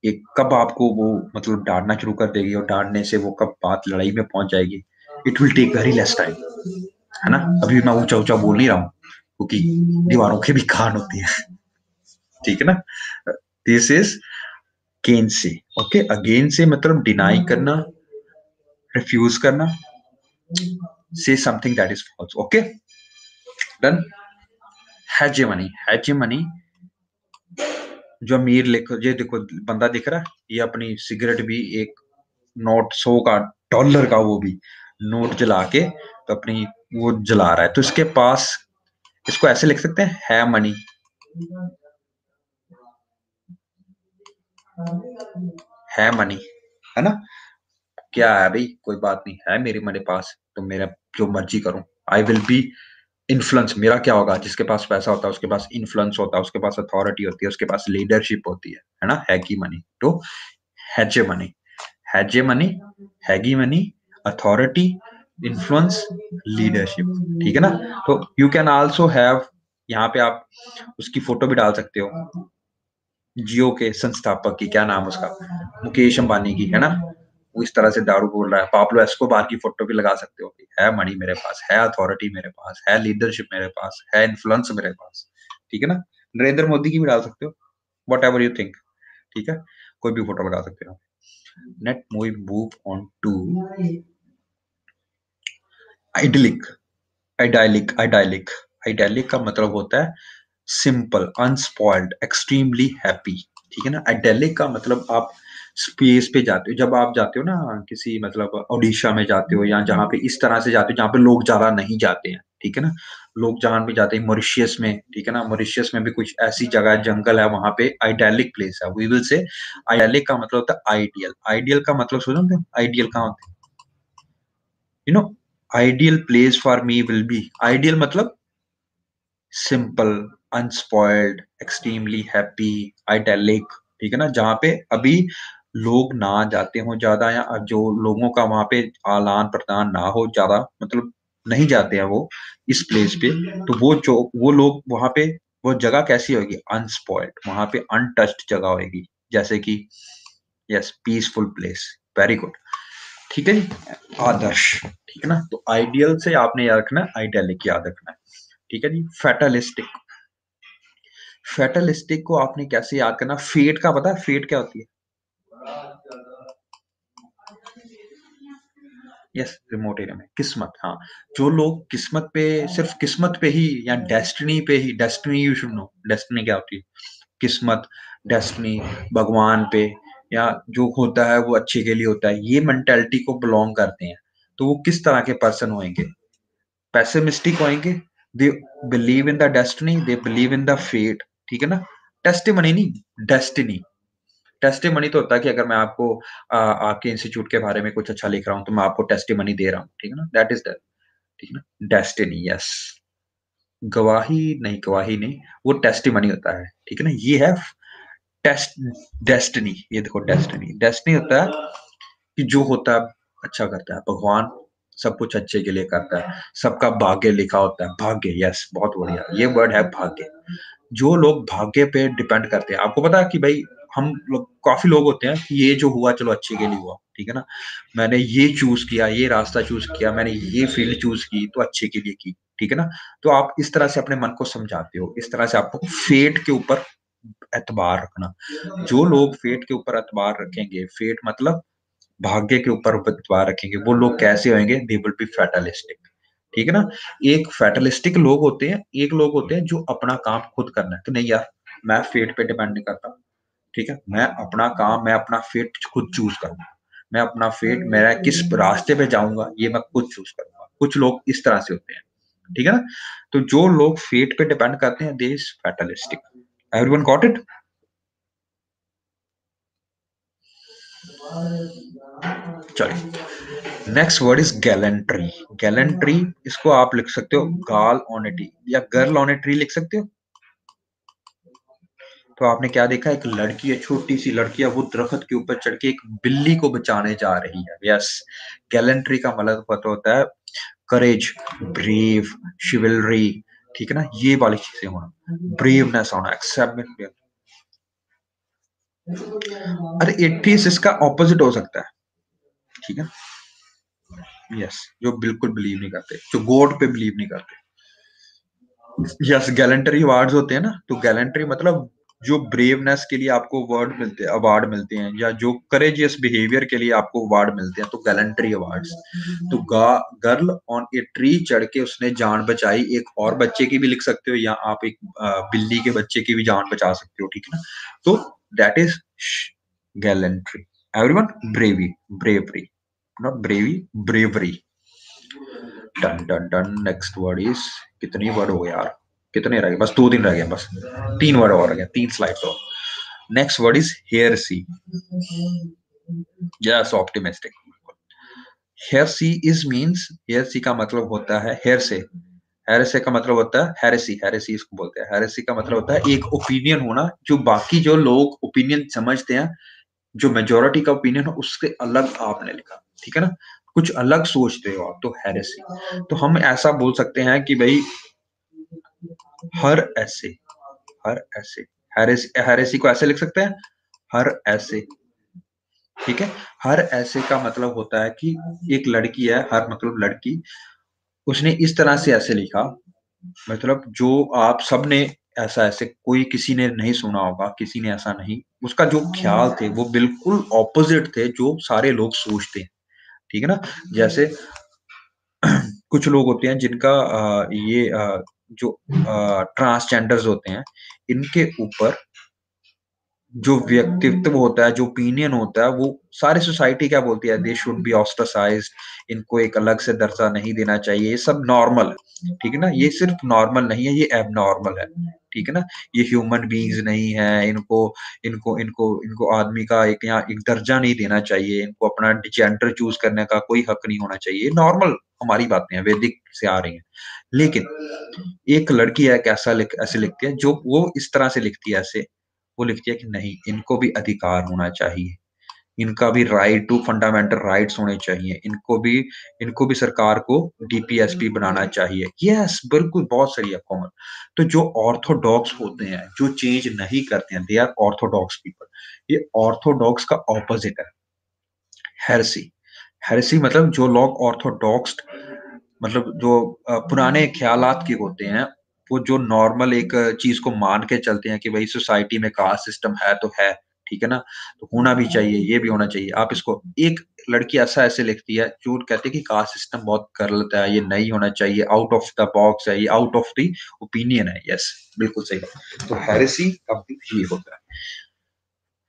एक कब आपको वो मतलब डांटना शुरू कर देगी और डांटने से वो कब बात लड़ाई में पहुँच जाएगी? It will take very less time है ना? अभी मैं ऊँचा ऊँचा बोल नहीं रहा हूँ, क्योंकि दीवारों के भी खान होती है। ठीक है ना? This is gainsay okay again say मतलब डिनाई करना रिफ्यूज करना say something that is false, okay? Done? Hegemony hegemony. जो अमीर लिखो ये देखो, बंदा दिख रहा है, ये अपनी सिगरेट भी एक नोट, सौ का, डॉलर का वो भी नोट जला के तो अपनी वो जला रहा है। तो इसके पास, इसको ऐसे लिख सकते हैं? है मनी है मनी है ना? क्या है भाई? कोई बात नहीं, है मेरी मेरे पास तो मेरा जो मर्ज़ी करूँ। आई विल बी इन्फ्लुएंस मेरा क्या होगा? जिसके पास पैसा होता है, उसके पास इन्फ्लुएंस होता है, उसके पास अथॉरिटी होती है, उसके पास लीडरशिप होती है है ना? हैगी मनी तो hegemony hegemony hegemony authority influence leadership ठीक है ना? तो यू कैन आल्सो हैव यहाँ पे आप उसकी फ़ोटो भी डाल सकते हो। जियो के संस्थापक की, क्या नाम उसका? मुकेश अंबानी की, है ना? इस तरह से दारू बोल रहा है। पापलो एस्कोबार की फ़ोटो भी लगा सकते हो है मनी मेरे पास, है अथॉरिटी मेरे पास, है लीडरशिप मेरे पास, है इन्फ्लुएंस मेरे पास, ठीक है ना? नरेंद्र मोदी की भी डाल सकते हो वट एवर यू थिंक ठीक है? कोई भी फ़ोटो लगा सकते हो। Next move move on to idyllic idyllic idyllic idyllic का मतलब होता है सिंपल अनस्पॉइल्ड एक्सट्रीमली हैप्पी ठीक है ना? आइडेलिक का मतलब आप स्पेस पे जाते हो। जब आप जाते हो ना किसी मतलब ओडिशा में जाते हो या जहाँ पे इस तरह से जाते हो जहाँ पे लोग ज़्यादा नहीं जाते हैं, ठीक है ना? लोग जहाँ भी जाते हैं मॉरिशियस में, ठीक है ना? मॉरिशियस में भी कुछ ऐसी जगह जंगल है, वहाँ पे आइडियलिक प्लेस है। वी विल से आइडियलिक का मतलब होता है आइडियल आइडियल का मतलब सोचो आइडियल कहाँ होते you know ideal place for me will be ideal मतलब simple unspoiled extremely happy idyllic ठीक है ना? जहाँ पे अभी लोग ना जाते हो ज़्यादा या जो लोगों का वहाँ पे आलान प्रदान ना हो ज़्यादा मतलब नहीं जाते हैं वो इस प्लेस पे तो वो जो, वो लोग वहाँ पे, वो जगह कैसी होगी? अनस्पॉइल्ड वहाँ पे अनटच्ड जगह होगी, जैसे कि yes peaceful place very good ठीक है जी? आदर्श, ठीक है ना? तो आइडियल से आपने याद रखना है आइडियलिक याद रखना है। ठीक है जी? फेटलिस्टिक फेटलिस्टिक को आपने कैसे याद करना? फेट का पता है? फेट क्या होती है? यस रिमोट एरिया में किस्मत हाँ जो लोग किस्मत पे सिर्फ़ किस्मत पे ही या डेस्टिनी पे ही destiny you should know destiny क्या होती है किस्मत, डेस्टिनी, भगवान पे या जो होता है वो अच्छे के लिए होता है, ये मेंटेलिटी को बिलोंग करते हैं। तो वो किस तरह के पर्सन होएँगे? Pessimistic होएँगे, they believe in the destiny, they believe in the fate, ठीक है ना? टेस्टिमनी नहीं, डेस्टिनी। टेस्टिमनी तो होता है कि अगर मैं आपको अ, आपके इंस्टीट्यूट के बारे में कुछ अच्छा लिख रहा हूँ, तो मैं आपको टेस्टिमनी दे रहा हूँ, ठीक है ना? दैट इज़ द ठीक है ना? Destiny, yes. गवाही नहीं, गवाही नहीं, वो टेस्टिमनी होता है, ठीक है ना? ये है टेस्ट डेस्टिनी, ये देखो डेस्टिनी। डेस्टिनी होता है कि जो होता है अच्छा करता है, भगवान सब कुछ अच्छे के लिए करता है, सबका भाग्य लिखा होता है, भाग्य यस बहुत बढ़िया, ये वर्ड है भाग्य। जो लोग भाग्य पे डिपेंड करते हैं, आपको पता है कि भाई हम लोग काफ़ी लोग होते हैं कि ये जो हुआ चलो अच्छे के लिए हुआ, ठीक है ना? मैंने ये चूज़ किया, ये रास्ता चूज़ किया, मैंने ये फ़ील्ड चूज़ की तो अच्छे के लिए की, ठीक है ना? तो आप इस तरह से अपने मन को समझाते हो, इस तरह से आपको फेट के ऊपर एतबार रखना। जो लोग फेट के ऊपर एतबार रखेंगे, फेट मतलब भाग्य के ऊपर एतबार रखेंगे, वो लोग कैसे होंगे? दे विल बी फैटलिस्टिक, ठीक है ना? एक फैटलिस्टिक लोग होते हैं, एक लोग होते हैं जो अपना काम खुद करना है, कि नहीं यार मैं फेट पे डिपेंड नहीं करता, ठीक है? मैं अपना काम, मैं अपना फेट खुद चूज़ करूँगा। मैं अपना फेट मेरा किस रास्ते पे जाऊँगा, ये मैं खुद चूज़ करूँगा। कुछ लोग इस तरह से होते हैं, ठीक है ना? तो जो लोग फेट पे डिपेंड करते हैं, they is fatalistic. Everyone got it? चलिए next word is gallantry gallantry इसको आप लिख सकते हो गाल ऑन या गर्ल ऑन ए ट्री लिख सकते हो तो आपने क्या देखा? एक लड़की है छोटी सी लड़की है, वो दरखत के ऊपर चढ़ के एक बिल्ली को बचाने जा रही है। यस गैलेंट्री का मतलब पता होता है करेज ब्रेव शिवलरी ठीक है ना? ये वाली चीज़ें होना। ब्रेवनेस होना एक्सेप्ट अरे एटीस इसका ऑपोजिट हो सकता है। ठीक है? यस जो बिल्कुल बिलीव नहीं करते, जो गॉड पे बिलीव नहीं करते। यस गैलेंटरी अवार्ड्स होते हैं ना तो गैलेंटरी मतलब जो ब्रेवनेस के लिए आपको वर्ड मिलते हैं अवार्ड मिलते हैं, या जो करेजियस बिहेवियर के लिए आपको अवार्ड मिलते हैं तो गैलेंट्री अवार्ड्स तो गा गर्ल ऑन ए ट्री चढ़ के उसने जान बचाई, एक और बच्चे की भी लिख सकते हो, या आप एक बिल्ली के बच्चे की भी जान बचा सकते हो, ठीक है ना? तो that is gallantry everyone bravy bravery not bravy bravery done done done next word is कितनी वर्ड हो गए यार? कितने रह गए? बस दो दिन रह गए, बस। तीन वर्ड और रह गए तीन स्लाइड और। Next word is heresy yes optimistic heresy is means heresy का मतलब होता है हेयर से हेरेसी का मतलब होता है हेरेसी हेरेसी इसको बोलते हैं। हेरेसी का मतलब होता है एक ओपिनियन होना, जो बाकी जो लोग ओपिनियन समझते हैं, जो मेजोरिटी का ओपिनियन है, उससे अलग आपने लिखा। ठीक है ना? कुछ अलग सोचते हो आप तो हेरेसी तो हम ऐसा बोल सकते हैं कि भाई हर ऐसे हर ऐसे। हेरेसी हेरेसी को ऐसे लिख सकते हैं? हर ऐसे। ठीक है? हर ऐसे का मतलब होता है कि एक लड़की है, हर मतलब लड़की। उसने इस तरह से ऐसे लिखा मतलब जो आप सबने ऐसा, ऐसे कोई किसी ने नहीं सुना होगा, किसी ने ऐसा नहीं। उसका जो ख्याल थे, वो बिल्कुल ऑपोजिट थे, जो सारे लोग सोचते हैं। ठीक है ना? जैसे कुछ लोग होते हैं जिनका ये जो ट्रांसजेंडर्स होते हैं इनके ऊपर जो व्यक्तित्व होता है, जो ओपिनियन होता है, वो सारी सोसाइटी क्या बोलती है? दे शुड बी ऑस्ट्रासाइज इनको एक अलग से दर्जा नहीं देना चाहिए। ये सब नॉर्मल है। ठीक है ना? ये सिर्फ़ नॉर्मल नहीं है, ये एब नॉर्मल है। ठीक है ना? ये ह्यूमन बींग्स नहीं है। इनको इनको इनको इनको आदमी का एक यहाँ एक दर्जा नहीं देना चाहिए। इनको अपना जेंडर चूज़ करने का कोई हक नहीं होना चाहिए। नॉर्मल हमारी बातें हैं, वैदिक से आ रही हैं। लेकिन एक लड़की है ऐसा लिख, ऐसे लिखती है, जो वो इस तरह से लिखती है, ऐसे वो लिखती है कि नहीं, इनको भी अधिकार होना चाहिए। इनका भी राइट टू फंडामेंटल राइट्स होने चाहिए। इनको भी इनको भी सरकार को डीपीएसपी बनाना चाहिए। यस बिल्कुल, बहुत सही है कॉमन तो जो ऑर्थोडॉक्स होते हैं, जो चेंज नहीं करते हैं दे आर ऑर्थोडॉक्स पीपल ये ऑर्थोडॉक्स का ऑपोजिट है। हेरसी हेरसी मतलब जो लोग ऑर्थोडॉक्स मतलब जो पुराने ख्यालात के होते हैं वो जो नॉर्मल एक चीज़ को मान के चलते हैं कि भाई सोसाइटी में कास्ट सिस्टम है तो है ठीक है ना? तो होना भी चाहिए ये भी होना चाहिए। आप इसको एक लड़की ऐसा ऐसे लिखती है जो कहती है कि कास्ट सिस्टम बहुत गलत है ये नहीं होना चाहिए आउट ऑफ़ द बॉक्स है ये आउट ऑफ़ द ओपिनियन है। यस बिल्कुल सही बात। तो हेरेसी का ये होता है।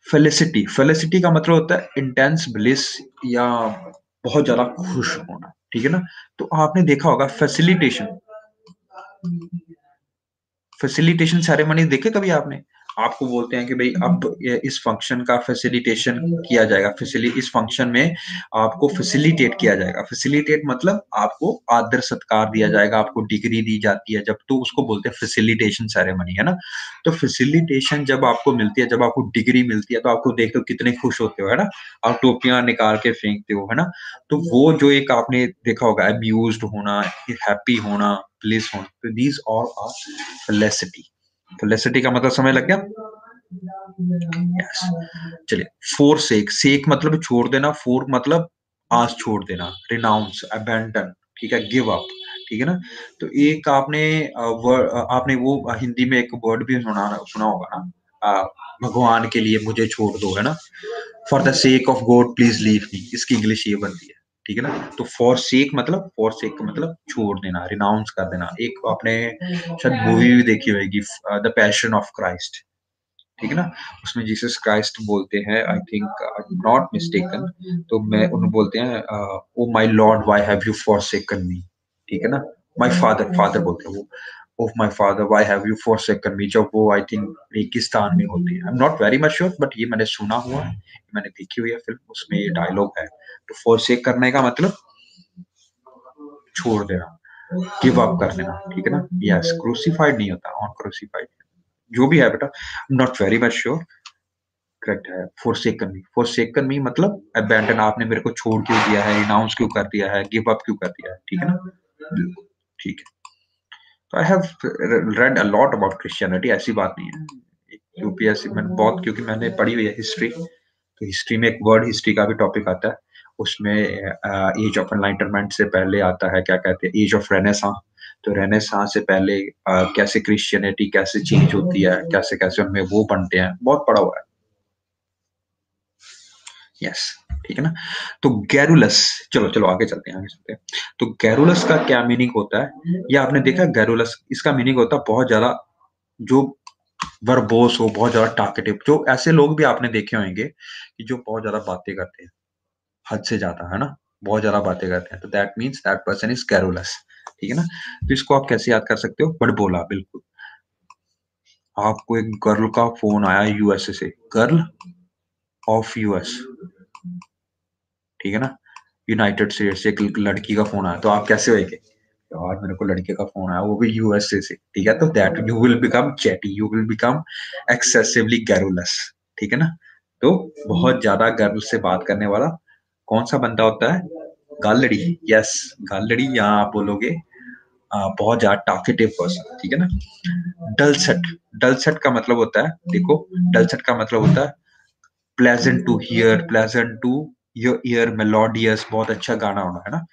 फेलिसिटी फेलिसिटी का मतलब होता है इंटेंस ब्लिस या बहुत ज़्यादा खुश होना ठीक है ना? तो आपने देखा होगा फैसिलिटेशन फैसिलिटेशन सेरेमनी देखे कभी आपने? आपको बोलते हैं कि भाई अब इस फ़ंक्शन का फैसिलिटेशन किया जाएगा। फैसिलिटी इस फ़ंक्शन में आपको फैसिलिटेट किया जाएगा। फैसिलिटेट मतलब आपको आदर सत्कार दिया जाएगा, आपको डिग्री दी जाती है, जब तो उसको बोलते हैं फैसिलिटेशन सेरेमनी है ना? तो फैसिलिटेशन जब आपको मिलती है, जब आपको डिग्री मिलती है तो आपको देखते हो कितने खुश होते हो, है ना? आप टोपियाँ निकाल के फेंकते हो, है ना? तो वो जो एक आपने देखा होगा अब्यूज होना हैप्पी होना प्लेस होना तो these all are felicity felicity का मतलब समय लग गया? yes. चलिए फोर सेक सेक मतलब छोड़ देना फोर मतलब आस छोड़ देना. रिनाउंस अबेंडन ठीक है गिव अप ठीक है ना? तो एक आपने आपने वो हिंदी में एक वर्ड भी सुना सुना होगा ना? भगवान के लिए मुझे छोड़ दो, है ना? For the sake of God please leave me इसकी इंग्लिश ये बनती है। ठीक है ना? तो फॉर सेक मतलब फॉर सेक का मतलब छोड़ देना रिनाउंस कर देना। एक आपने शायद मूवी भी देखी होगी द पैशन ऑफ़ क्राइस्ट ठीक है ना? उसमें जीसस क्राइस्ट बोलते हैं आई थिंक नॉट मिस्टेकन तो मैं, उन्हें बोलते हैं ओ my lord why have you forsaken me ठीक है ना? माय फादर फादर बोलते हैं वो। Of my father why have you forsaken me जब वो आई थिंक रेगिस्तान में होते हैं। I am not very much sure but ये मैंने सुना हुआ है। मैंने देखी हुई है फ़िल्म उसमें ये डायलॉग है। तो फॉरसेक करने का मतलब छोड़ देना गिव अप कर देना, ठीक है ना? यस क्रूसिफाइड नहीं होता ऑन क्रूसिफाइड जो भी है बेटा not very much sure correct है फोरसेकन मी फोरसेकन मी मतलब अबैंडन आपने मेरे को छोड़ क्यों दिया है रिनाउंस क्यों कर दिया है गिव अप क्यों कर दिया है, ठीक है ना? ठीक है। तो I have read a lot about Christianity ऐसी बात नहीं है। यूपीएससी में बहुत क्योंकि मैंने पढ़ी हुई है हिस्ट्री तो हिस्ट्री में एक वर्ड हिस्ट्री का भी टॉपिक आता है। उसमें एज ऑफ़ एनलाइटनमेंट से पहले आता है क्या कहते हैं एज ऑफ़ रेनेसा तो रेनेसा से पहले आ, कैसे क्रिश्चियनिटी कैसे चेंज होती है कैसे कैसे उनमें वो बनते हैं बहुत पड़ा हुआ है। यस ठीक है ना? तो गैरुलस, चलो चलो, आगे चलते हैं, आगे चलते हैं। तो गैरुलस का क्या मीनिंग होता है? या आपने देखा गैरुलस, इसका मीनिंग होता है बहुत ज़्यादा जो वर्बोस हो, बहुत ज़्यादा टाकेटिव जो ऐसे लोग भी आपने देखे होंगे कि जो बहुत ज़्यादा बातें करते हैं, हद से ज़्यादा, है ना? बहुत ज़्यादा बातें करते हैं तो that means that person is garrulous ठीक है ना? तो इसको आप कैसे याद कर सकते हो? बट बोला बिल्कुल। आपको एक गर्ल का फ़ोन आया यूएसए से गर्ल ऑफ़ यूएस ठीक है ना? यूनाइटेड स्टेट्स से एक लड़की का फ़ोन आया। तो आप कैसे होएँगे? यार, मेरे को लड़के का फ़ोन आया, वो भी यूएसए से, ठीक है? तो that you will become chatty you will become excessively garrulous ठीक है ना? तो बहुत ज़्यादा गर्ल से बात करने वाला कौन सा बंदा होता है? गालड़ी यस गालड़ी, यहाँ आप बोलोगे बहुत ज़्यादा टाकेटिव पर्सन ठीक है ना? डलसेट डलसेट का मतलब होता है, देखो डलसेट का मतलब होता है pleasant to hear pleasant to your ear melodious बहुत अच्छा गाना होना, है ना?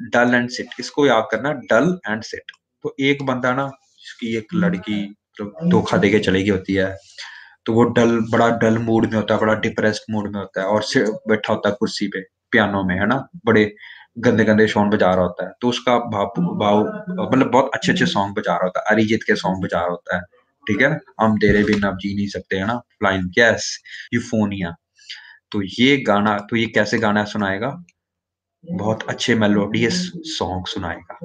डल एंड सिट इसको याद करना डल एंड सिट तो एक बंदा ना, जिसकी एक लड़की तो धोखा देके चली गई होती है तो वो डल बड़ा डल मूड में होता है, बड़ा डिप्रेस्ड मूड में होता है और बैठा होता है कुर्सी पे पियानो में, है ना? बड़े गंदे गंदे सॉन्ग बजा रहा होता है तो उसका भाव भाव मतलब बहुत अच्छे अच्छे सॉन्ग बजा रहा होता है, अरिजीत के सॉन्ग बजा रहा होता है, ठीक है हम तेरे बिना जी नहीं सकते, है ना? फ्लाइंग कैस यूफोनिया तो ये गाना तो ये कैसे गाना सुनाएगा? बहुत अच्छे मेलोडियस सॉन्ग सुनाएगा।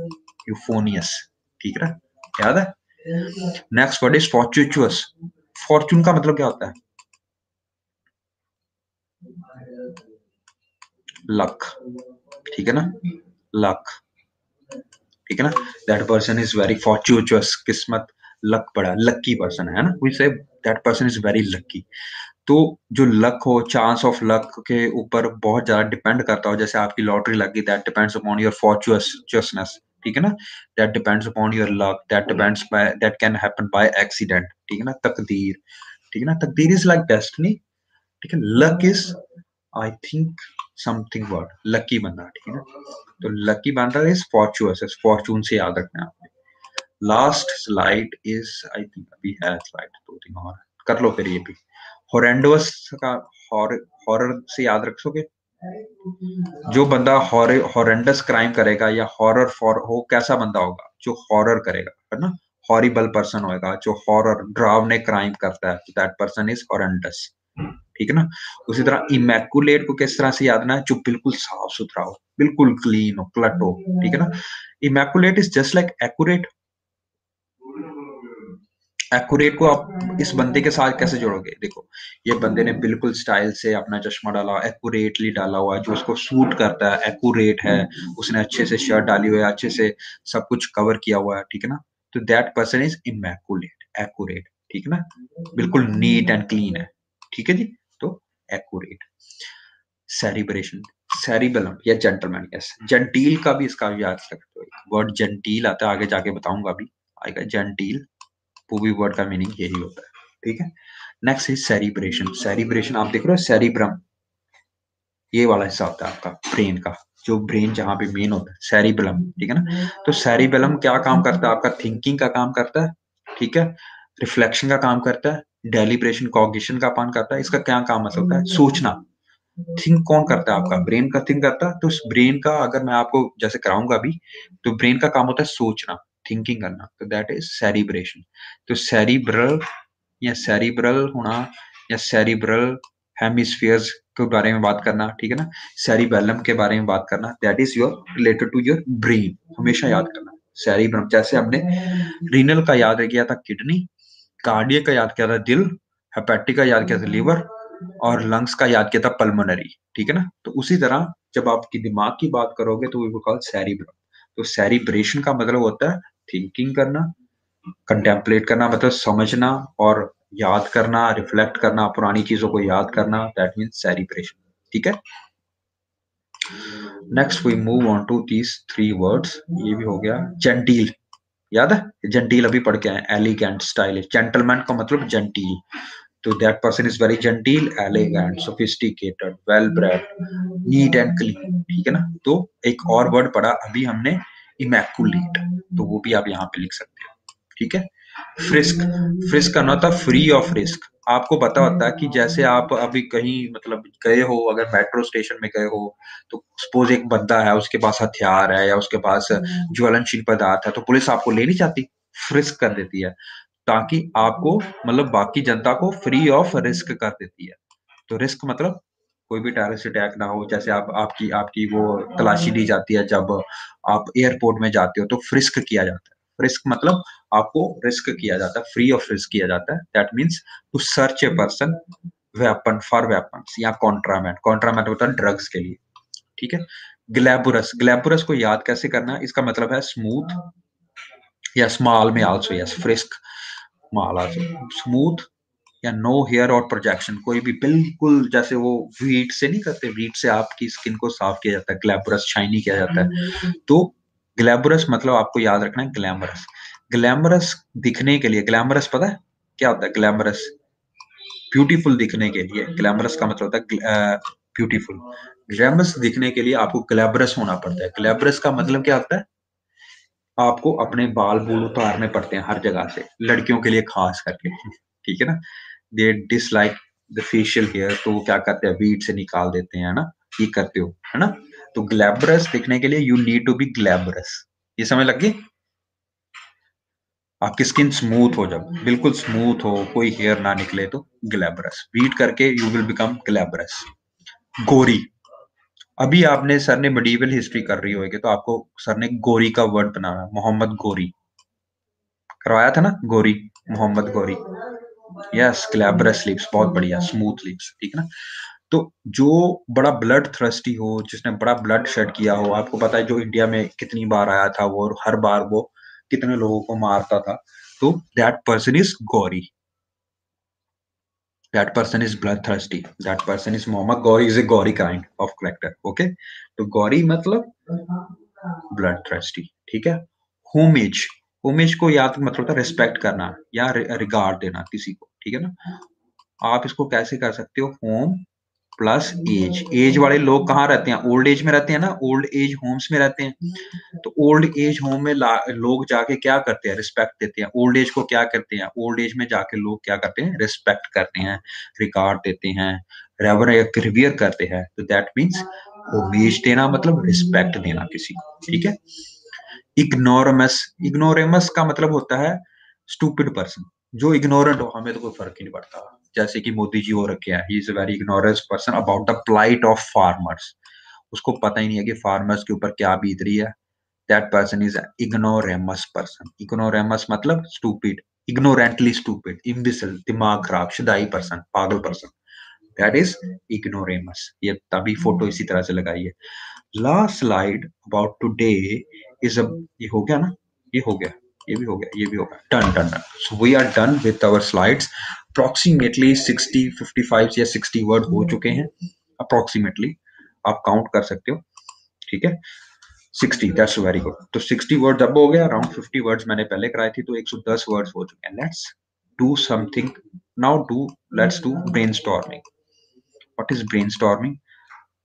यूफोनियस ठीक है याद है? Next word is fortuitous fortune का मतलब क्या होता है? लक ठीक है ना? लक ठीक है ना? That person is very fortuitous किस्मत लक बड़ा लक्की पर्सन है ना? We say that person is very lucky तो जो लक हो चांस ऑफ़ लक के ऊपर बहुत ज़्यादा डिपेंड करता हो, जैसे आपकी लॉटरी लगी that depends upon your fortuitousness ठीक है ना? That depends upon your luck that depends by that can happen by accident ठीक है ना? तकदीर, ठीक है ना? तकदीर इज़ लाइक डेस्टिनी ठीक है? Luck is I think something word lucky बंदा, ठीक है ना? तो लकी बंदा इज़ फॉर्चुअस फॉर्चून से याद रखना आपने। Last slide is I think अभी है स्लाइड दो तीन और। कर लो फिर ये भी। हॉरेंडस का हॉरर से याद रखोगे? जो बंदा हॉरेंडस क्राइम करेगा या हॉरर फॉर हो कैसा बंदा होगा? जो हॉरर करेगा, है ना? हॉरिबल पर्सन होगा जो हॉरर ड्रावने क्राइम करता है दैट पर्सन इज़ हॉरेंडस ठीक है ना? उसी तरह इमेकुलेट को किस तरह से याद ना जो बिल्कुल साफ़ सुथरा हो, बिल्कुल क्लीन हो क्लट हो, ठीक है ना? Immaculate is just like accurate accurate को आप इस बंदे के साथ कैसे जोड़ोगे? देखो, ये बंदे ने बिल्कुल स्टाइल से अपना चश्मा डाला एक्यूरेटली डाला हुआ है, जो उसको सूट करता है एक्यूरेट है। उसने अच्छे से शर्ट डाली हुई है, अच्छे से सब कुछ कवर किया हुआ है, ठीक है ना? तो that person is immaculate accurate ठीक है ना? बिल्कुल नीट एंड क्लीन है, ठीक है जी? तो एक्यूरेट सेलिब्रेशन सेरिबलम या जेंटलमैन यस जेंटील का भी इसका याद सकते हो। वर्ड जेंटील आता है, आगे जाके बताऊँगा अभी। आएगा जेंटील वो भी वर्ड का मीनिंग यही होता है, ठीक है? नेक्स्ट इज़ सेरिब्रेशन सेरिब्रेशन आप देख रहे हो सेरिब्रम ये वाला हिस्सा होता है आपका ब्रेन का, जो ब्रेन जहाँ पे मेन होता है सेरिबलम ठीक है ना? तो सेरिबलम क्या काम करता है? आपका थिंकिंग का काम करता है, ठीक है? रिफ्लेक्शन का काम करता है डेलिब्रेशन कॉग्निशन का काम करता है, इसका क्या काम मतलब होता है? सोचना. थिंक कौन करता है आपका? ब्रेन का थिंक करता है तो उस ब्रेन का अगर मैं आपको जैसे कराऊँगा अभी तो ब्रेन का काम होता है सोचना. थिंकिंग करना। तो दैट इज़ सेरिब्रेशन तो सेरिब्रल या सेरिब्रल होना या सेरिब्रल हेमिस्फीयर्स के बारे में बात करना, ठीक है ना? सेरिबेलम के बारे में बात करना that is your related to your brain हमेशा याद करना। सेरिब्रम जैसे हमने रीनल का याद किया था किडनी कार्डियक का याद किया था दिल हेपेटिक का याद किया था लीवर और लंग्स का याद किया था पल्मोनरी ठीक है ना? तो उसी तरह जब आपकी दिमाग की बात करोगे तो वी कॉल सेरिब्रम तो सेरिब्रेशन का मतलब होता है थिंकिंग करना कंटेम्पलेट करना मतलब समझना और याद करना रिफ्लेक्ट करना, पुरानी चीज़ों को याद करना दैट मीन्स सेरिब्रेशन ठीक है? Next we move on to these three words ये भी हो गया जेंटील याद है? जेंटील अभी पढ़ के आए एलिगेंट स्टाइलिश जेंटलमैन का मतलब जेंटील तो that person is very genteel elegant sophisticated well bred neat and clean ठीक है ना? तो एक और वर्ड पढ़ा, अभी हमने इमैकुलेट तो वो भी आप यहाँ पे लिख सकते हो, ठीक है? फ्रिस्क फ्रिस्क करना होता फ्री ऑफ़ रिस्क आपको पता होता है कि जैसे आप अभी कहीं मतलब गए हो, अगर मेट्रो स्टेशन में गए हो तो सपोज़ एक बंदा है, उसके पास हथियार है या उसके पास ज्वलनशील पदार्थ है तो पुलिस आपको ले नहीं चाहती फ्रिस्क कर देती है, ताकि आपको मतलब बाकी जनता को फ्री ऑफ़ रिस्क कर देती है। तो रिस्क मतलब कोई भी टेररिस्ट अटैक ना हो, जैसे आप, आपकी आपकी वो तलाशी ली जाती है जब आप एयरपोर्ट में जाते हो तो फ्रिस्क किया जाता है। फ्रिस्क मतलब आपको रिस्क किया जाता है फ्री ऑफ़ रिस्क किया जाता है। That means to search a person weapon for weapon या कॉन्ट्रामेंट कॉन्ट्रामेंट होता है ड्रग्स के लिए। ठीक है? ग्लैबुरस ग्लैबुरस को याद कैसे करना है? इसका मतलब है स्मूथ या स्मॉल में also yes frisk small also smooth या नो हेयर और प्रोजेक्शन कोई भी बिल्कुल जैसे वो वीट से नहीं करते वीट से आपकी स्किन को साफ़ किया जाता है ग्लैबरस शाइनी किया जाता है। तो ग्लैबरस मतलब आपको याद रखना है ग्लैमरस ग्लैमरस दिखने के लिए ग्लैमरस पता है? क्या होता है ग्लैमरस ब्यूटीफुल दिखने के लिए ग्लैमरस का मतलब होता है ब्यूटीफुल ग्लैमरस दिखने के लिए आपको ग्लैबरस होना पड़ता है। ग्लैबरस का मतलब क्या होता है? आपको अपने बाल बूल उतारने पड़ते हैं हर जगह से लड़कियों के लिए खास करके ठीक है ना? They dislike the facial hair तो वो क्या करते हैं वीट से निकाल देते हैं ना? ये करते हो, है ना? तो ग्लैबरस दिखने के लिए you need to be glabrous ये समझ लग गई? आपकी स्किन स्मूथ हो जब, बिल्कुल स्मूथ हो, कोई हेयर ना निकले तो ग्लैबरस बीट करके you will become glabrous gory. अभी आपने सर ने मेडिवल हिस्ट्री कर रही होगी तो आपको सर ने गोरी का वर्ड बनाना, मोहम्मद गोरी. करवाया था ना? गोरी, Mohammad Ghori. Yes glabrous lips बहुत बढ़िया स्मूथ लिप्स ठीक है ना? तो जो बड़ा ब्लड थ्रस्टी हो, जिसने बड़ा ब्लड शेड किया हो, आपको पता है जो इंडिया में कितनी बार आया था वो और हर बार वो कितने लोगों को मारता था तो that person is gory person is blood thirsty that person is Mohammad Ghori is a gory kind of character okay तो गौरी मतलब थ्रस्टी ठीक है? होमेज होमेज को याद मतलब होता है रिस्पेक्ट करना या रिगार्ड देना किसी को ठीक है ना? आप इसको कैसे कर सकते हो? होम प्लस एज एज वाले लोग कहाँ रहते हैं? ओल्ड एज में रहते हैं ना? ओल्ड एज होम्स में रहते हैं। तो ओल्ड एज होम में लोग जाके क्या करते हैं? रिस्पेक्ट देते हैं। ओल्ड एज को क्या करते हैं? ओल्ड एज में जाके लोग क्या करते हैं? रिस्पेक्ट करते हैं रिकार्ड देते हैं रेवर रिवियर करते हैं। तो दैट मीन्स होमेज देना मतलब रिस्पेक्ट देना किसी को ठीक है? इग्नोरमस इग्नोरेमस का मतलब होता है स्टूपिड पर्सन जो इग्नोरेंट हो, हमें तो कोई फ़र्क ही नहीं पड़ता। जैसे कि मोदी जी हो रखे हैं he is a very ignorance person about the plight of farmers उसको पता ही नहीं है कि फार्मर्स के ऊपर क्या बीत रही है। That person is ignoramus person ignoramus मतलब स्टूपिड इग्नोरेंटली स्टूपिड इम्बिसल दिमाग खराब, शुदाई पर्सन पागल पर्सन दैट इज़ इग्नोरेमस ये तभी फ़ोटो इसी तरह से लगाई है। Last slide about today is a ये हो गया ना? ये हो गया। ये भी हो गया। ये भी हो गया done done done so we are done with our slides approximately 60 55 या 60 वर्ड हो चुके हैं। अप्रोक्सीमेटली आप काउंट कर सकते हो। ठीक है? 60 दैट्स वेरी गुड तो 60 वर्ड्स अब हो गया। अराउंड 50 वर्ड्स मैंने पहले कराए थे तो 110 वर्ड्स हो चुके हैं। Let's do something now do let's do brainstorming what is brainstorming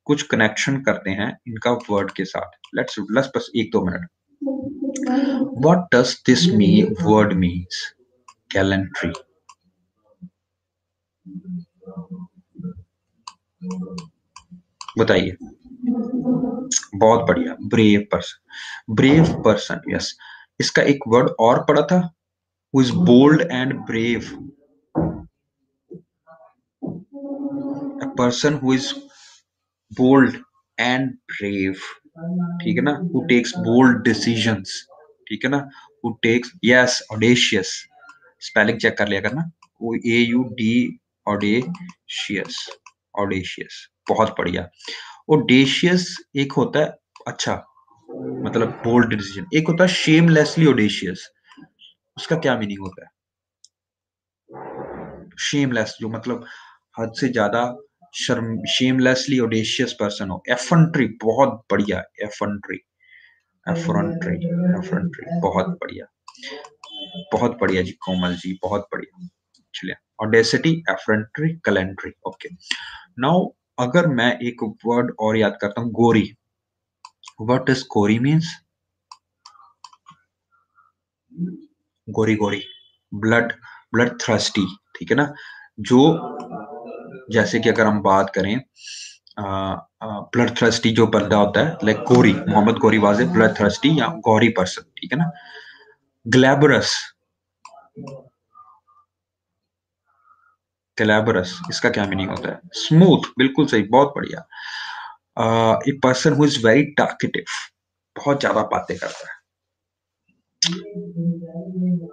कुछ कनेक्शन करते हैं इनका वर्ड के साथ। लेट्स लेट्स बस एक दो मिनट। What does this me word means? Gallantry. बताइए। बहुत बढ़िया। Brave person brave person yes इसका एक वर्ड और पढ़ा था। Who is bold and brave person who is bold and brave, ठीक है ना? हु टेक्स बोल्ड डिसीजंस ठीक है ना? Who takes yes audacious spelling check कर लिया करना। वो A U D audacious audacious बहुत बढ़िया। ओडेशियस एक होता है अच्छा मतलब बोल्ड डिसीज़न एक होता है शेमलेसली ओडेशियस उसका क्या मीनिंग होता है? शेमलेस जो मतलब हद से ज़्यादा शेमलेसली ओडेशियस पर्सन हो। एफंट्री बहुत बढ़िया एफंट्री एफरंट्री एफरंट्री बहुत बढ़िया। बहुत बढ़िया जी, कोमल जी, बहुत बढ़िया। चलिए ऑडेसिटी एफरंट्री कैलेंड्री ओके नाउ अगर मैं एक वर्ड और याद करता हूँ, गोरी। व्हाट इज़ गोरी means gory gory. Blood blood thirsty ठीक है ना? जो जैसे कि अगर हम बात करें ब्लड थ्रस्टी जो बंदा होता है लाइक गोरी, Mohammad Ghori was blood thirsty या गौरी पर्सन ठीक है ना? ग्लैबरस ग्लैबरस इसका क्या मीनिंग होता है? स्मूथ बिल्कुल सही, बहुत बढ़िया। A person who is very talkative बहुत ज़्यादा बातें करता है।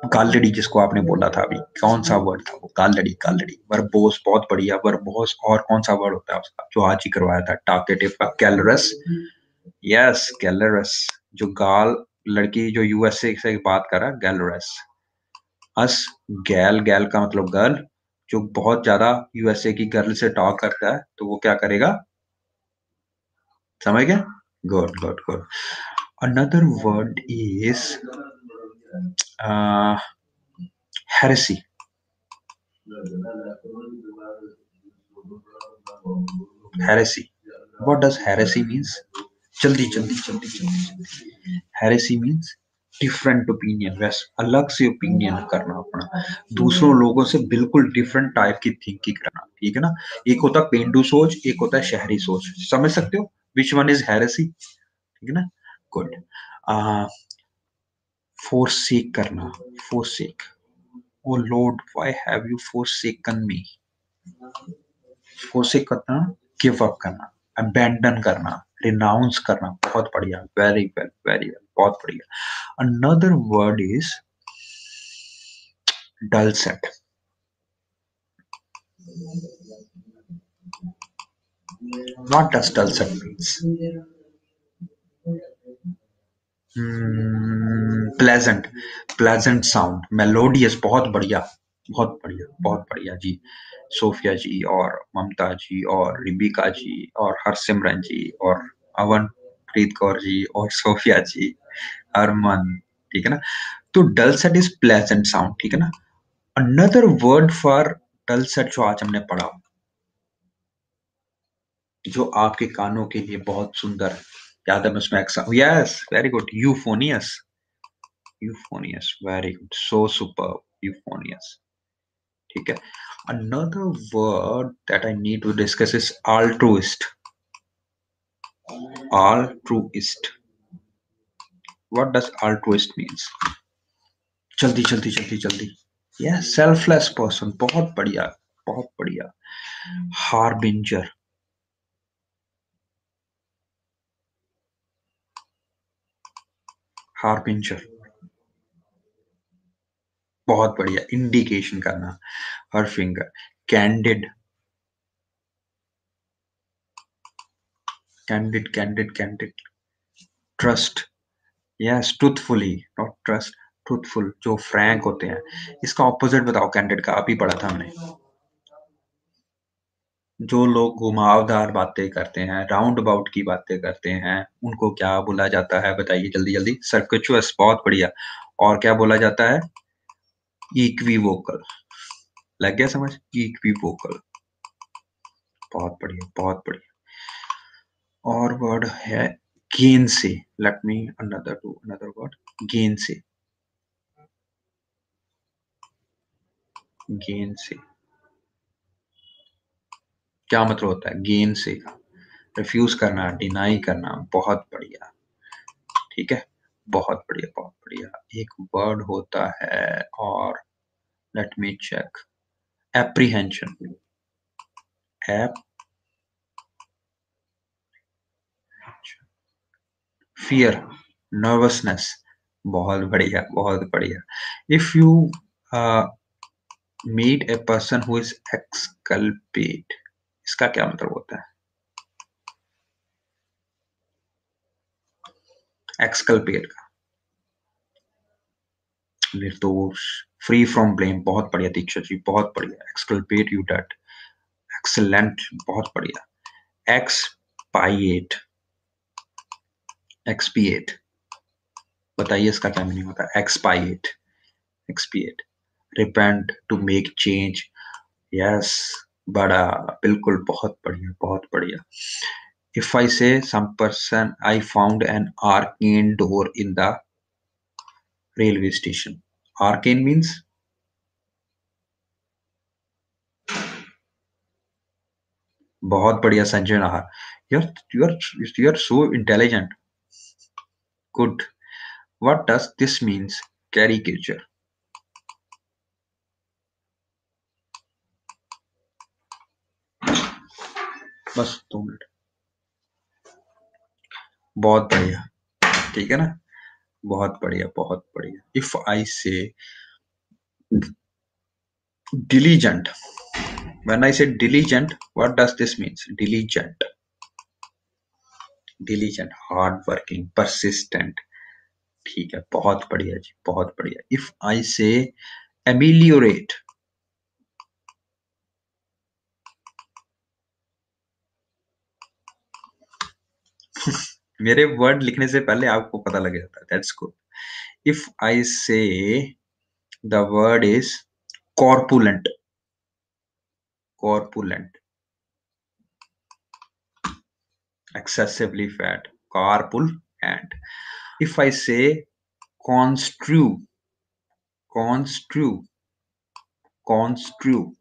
गालड़ी जिसको आपने बोला था अभी, कौन सा वर्ड था वो? गालड़ी गालड़ी वर्बोस बहुत बढ़िया वर्बोस और कौन सा वर्ड होता है उसका, जो आज ही करवाया था टाकेटिव का कैलरस यस कैलरस जो गाल, लड़की जो यूएसए से बात कर रहा है गैलरस अस गैल गैल का मतलब गर्ल जो बहुत ज़्यादा यूएसए की गर्ल से टॉक करता है तो वो क्या करेगा? समझ गया good good good another word is uh, heresy. Heresy. What does heresy means? जल्दी जल्दी जल्दी जल्दी हेरेसी मीन्स डिफरेंट ओपिनियन वैस अलग से ओपिनियन करना अपना। दूसरों लोगों से बिल्कुल डिफरेंट टाइप की थिंकिंग करना। ठीक है ना? एक होता पेंडू सोच एक होता शहरी सोच। समझ सकते हो? विच वन इज़ हेरेसी ठीक है ना? गुड फोरसेक करना forsake O lord why have you forsaken me forsake करना गिव अप करना अबैंडन करना रिनाउंस करना, बहुत बढ़िया वेरी वेल वेरी वेल बहुत बढ़िया. Another word is dulcet What does dulcet means? Pleasant pleasant sound melodious बहुत बढ़िया बहुत बढ़िया बहुत बढ़िया जी। सोफिया जी और ममता जी और रिबिका जी और हरसिमरन जी और अवन प्रीत कौर जी और सोफिया जी अरमन ठीक है ना? तो dulcet is pleasant sound ठीक है ना? Another word for dulcet जो आज हमने पढ़ा, जो आपके कानों के लिए बहुत सुंदर है। याद है उसमें yes very good euphonious euphonious very good so super euphonious ठीक है. Another word that i need to discuss is altruist. Altruist. What does altruist means? जल्दी जल्दी जल्दी जल्दी यह सेल्फलेस पर्सन बहुत बढ़िया बहुत बढ़िया. हार्बिंजर हार्बिंजर बहुत बढ़िया। इंडिकेशन करना। हर finger. Candid. Candid candid candid. Trust. Yes, truthfully. Not trust, truthful. जो फ्रैंक होते हैं। इसका ऑपोजिट बताओ, कैंडिड का। अभी पढ़ा था हमने। जो लोग घुमावदार बातें करते हैं राउंड अबाउट की बातें करते हैं, उनको क्या बोला जाता है बताइए जल्दी जल्दी। सर्कचुअस बहुत बढ़िया। और क्या बोला जाता है? इक्वीवोकल लग गया समझ? इक्वीवोकल बहुत बढ़िया बहुत बढ़िया। और वर्ड है gainsay. Let me another to another word gainsay. Gainsay. क्या मतलब होता है? गेन से का रिफ्यूज करना डिनाई करना, बहुत बढ़िया। ठीक है? बहुत बढ़िया बहुत बढ़िया। एक वर्ड होता है और let me check apprehension app fear nervousness बहुत बढ़िया बहुत बढ़िया। If you meet a person who is exculpate इसका क्या मतलब होता है? एक्सकल्पेट का। निर्दोष फ्री फ्रॉम ब्लेम बहुत बढ़िया दीक्षा जी, बहुत बढ़िया। एक्सकल्पेट यू डेट एक्सलेंट बहुत बढ़िया। एक्सपाइएट एक्सपिएट बताइए इसका क्या मीनिंग होता है? Expiate expiate repent to make change yes बड़ा, बिल्कुल बहुत बढ़िया बहुत बढ़िया। If I say some person I found an arcane door in the railway station arcane means बहुत बढ़िया, Sanjay Nahar. You're you're you're so intelligent good what does means caricature बस दो मिनट। बहुत बढ़िया। ठीक है ना? बहुत बढ़िया बहुत बढ़िया। इफ़ आई से diligent when I say diligent what does this means diligent diligent hard working persistent ठीक है, बहुत बढ़िया जी, बहुत बढ़िया। इफ़ आई से एमिलियोरेट मेरे वर्ड लिखने से पहले आपको पता लग जाता है good if I say the word is corpulent corpulent excessively fat carpool and if I say construe construe construe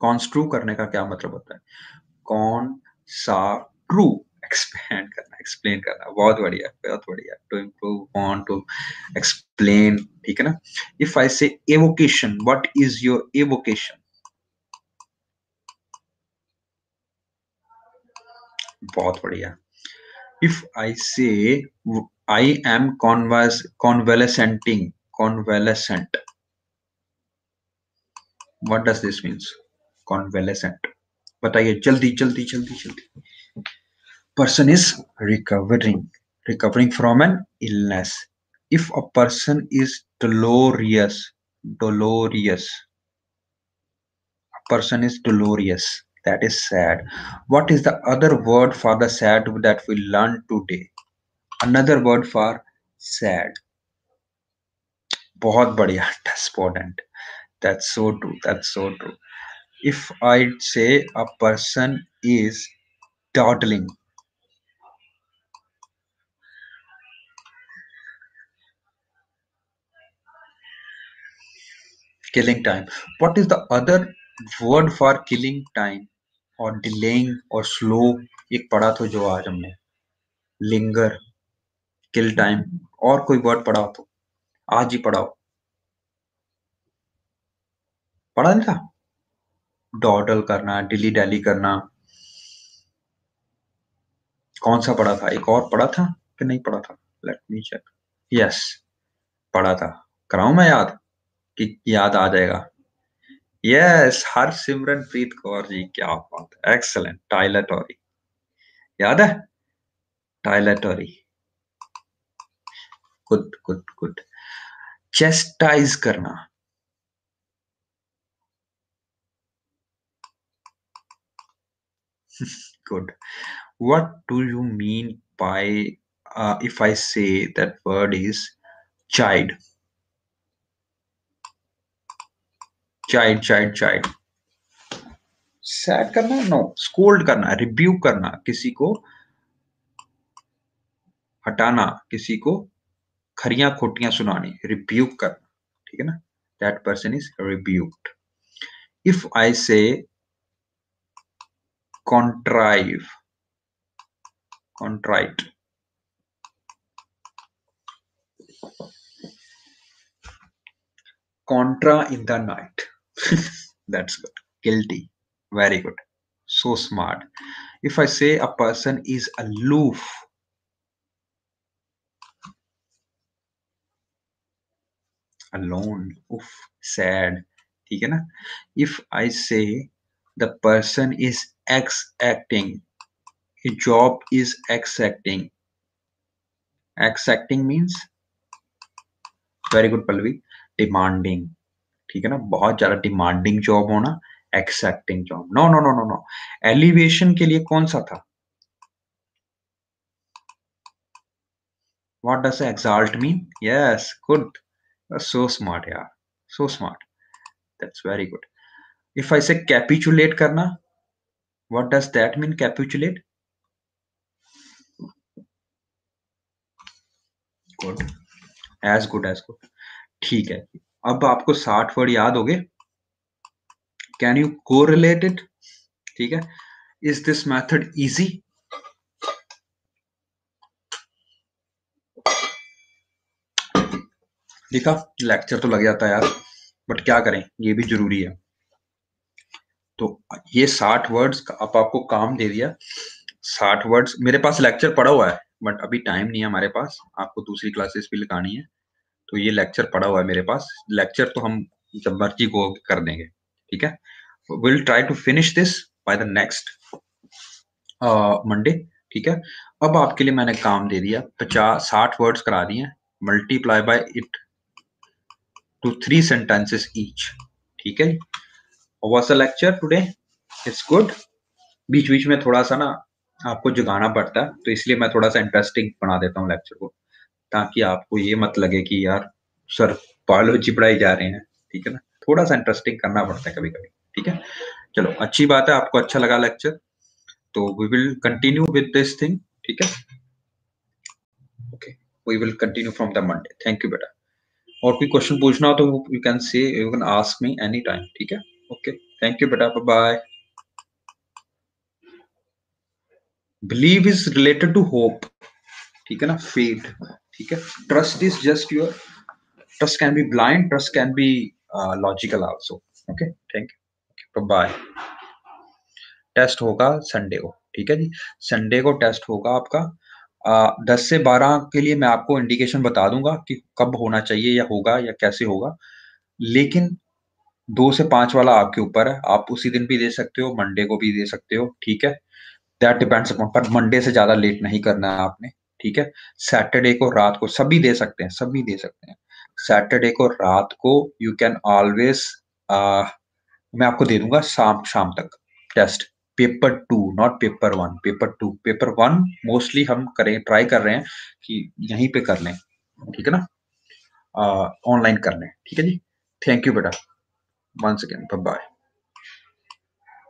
construe करने का क्या मतलब होता है? कॉन सा ट्रू एक्सपेंड करना एक्सप्लेन करना। बहुत बढ़िया बहुत बढ़िया। To improve want to explain ठीक है ना? If I say avocation what is your avocation बहुत बढ़िया। If I say I am converse convalescenting convalescent what does this means convalescent बताइए, जल्दी जल्दी जल्दी जल्दी। Person is recovering recovering from an illness if a person is dolorous dolorous person is dolorous that is sad what is the other word for the sad that we learn today another word for sad बहुत बढ़िया that's so true that's so true if I say a person is dawdling, killing time. What is the other word for killing time or delaying or slow? एक पढ़ा तो जो आज हमने linger किल time और कोई वर्ड पढ़ा हो तो आज ही पढ़ाओ पढ़ा नहीं था डॉडल करना डिली डैली करना। कौन सा पढ़ा था? एक और पढ़ा था कि नहीं पढ़ा था? लेट मी चेक यस पढ़ा था। कराऊं मैं याद? कि याद आ जाएगा। यस हर सिमरन प्रीत कौर जी, क्या बात है। एक्सलेंट टाइलेटोरी याद है? Dilatory good good good chastise करना। good. What do you mean by uh, if i say that word is chide chide chide chide sad करना? नो स्कोल्ड करना रिब्यू करना किसी को. हटाना किसी को. खरियाँ खोटियाँ सुनानी रिब्यूक करना. ठीक है ना? That person is rebuked if I say contrive contrite contra in the night that's good guilty very good so smart if i say a person is aloof alone oof sad ठीक है ना if i say the person is exacting a job is exacting exacting means very good Pallavi demanding ठीक है ना बहुत ज्यादा demanding job होना accepting job no no no no no elevation के लिए कौन सा था what does exalt mean yes good so smart yeah so smart that's very good If i say capitulate karna what does that mean, capitulate? Good age good age good ठीक है। अब आपको साठ वर्ड याद हो गए कैन यू को related ठीक है। इज़ दिस मेथड इजी देखा लेक्चर तो लग जाता है यार बट क्या करें? ये भी ज़रूरी है। तो ये साठ वर्ड्स आप आपको काम दे दिया। साठ वर्ड्स मेरे पास लेक्चर पड़ा हुआ है बट अभी टाइम नहीं है हमारे पास। आपको दूसरी क्लासेस भी लगानी है। तो ये लेक्चर पड़ा हुआ है मेरे पास। लेक्चर तो हम जब मर्ज़ी को कर देंगे। ठीक है? Will try to finish this by the next Monday ठीक है? अब आपके लिए मैंने काम दे दिया। पचास साठ वर्ड्स करा दिए multiply by it two three sentences each ठीक है? Was a lecture today it's good बीच बीच में थोड़ा सा ना आपको जगाना पड़ता है तो इसलिए मैं थोड़ा सा इंटरेस्टिंग बना देता हूँ लेक्चर को, ताकि आपको ये मत लगे कि यार सर बायोलॉजी पढ़ाई जा रहे हैं, ठीक है ना? थोड़ा सा इंटरेस्टिंग करना पड़ता है कभी कभी ठीक है? चलो, अच्छी बात है, आपको अच्छा लगा लेक्चर तो we will continue with this thing ठीक है? Okay we will continue from the Monday thank you बेटा। और कोई क्वेश्चन पूछना हो तो you can say you can ask me any time ठीक है? ओके थैंक यू बेटा. Bye believe is related to hope ठीक है ना? फेट ठीक है? Trust is just your trust can be blind trust can be logical also okay thank you bye test होगा Sunday को. ठीक है जी? संडे को टेस्ट होगा आपका. दस से बारह के लिए मैं आपको इंडिकेशन बता दूँगा कि कब होना चाहिए या होगा या कैसे होगा. लेकिन दो से पाँच वाला आपके ऊपर है। आप उसी दिन भी दे सकते हो मंडे को भी दे सकते हो, ठीक है? दैट डिपेंड्स अपॉन पर मंडे से ज़्यादा लेट नहीं करना है आपने, ठीक है? सैटरडे को रात को सभी दे सकते हैं, सभी दे सकते हैं। सैटरडे को रात को यू कैन ऑलवेज मैं आपको दे दूँगा शाम शाम तक test paper two not paper one paper two paper one mostly हम करें ट्राई कर रहे हैं कि यहीं पे कर लें, ठीक है ना? ऑनलाइन कर लें, ठीक है जी? थैंक यू बेटा। Once again. Bye bye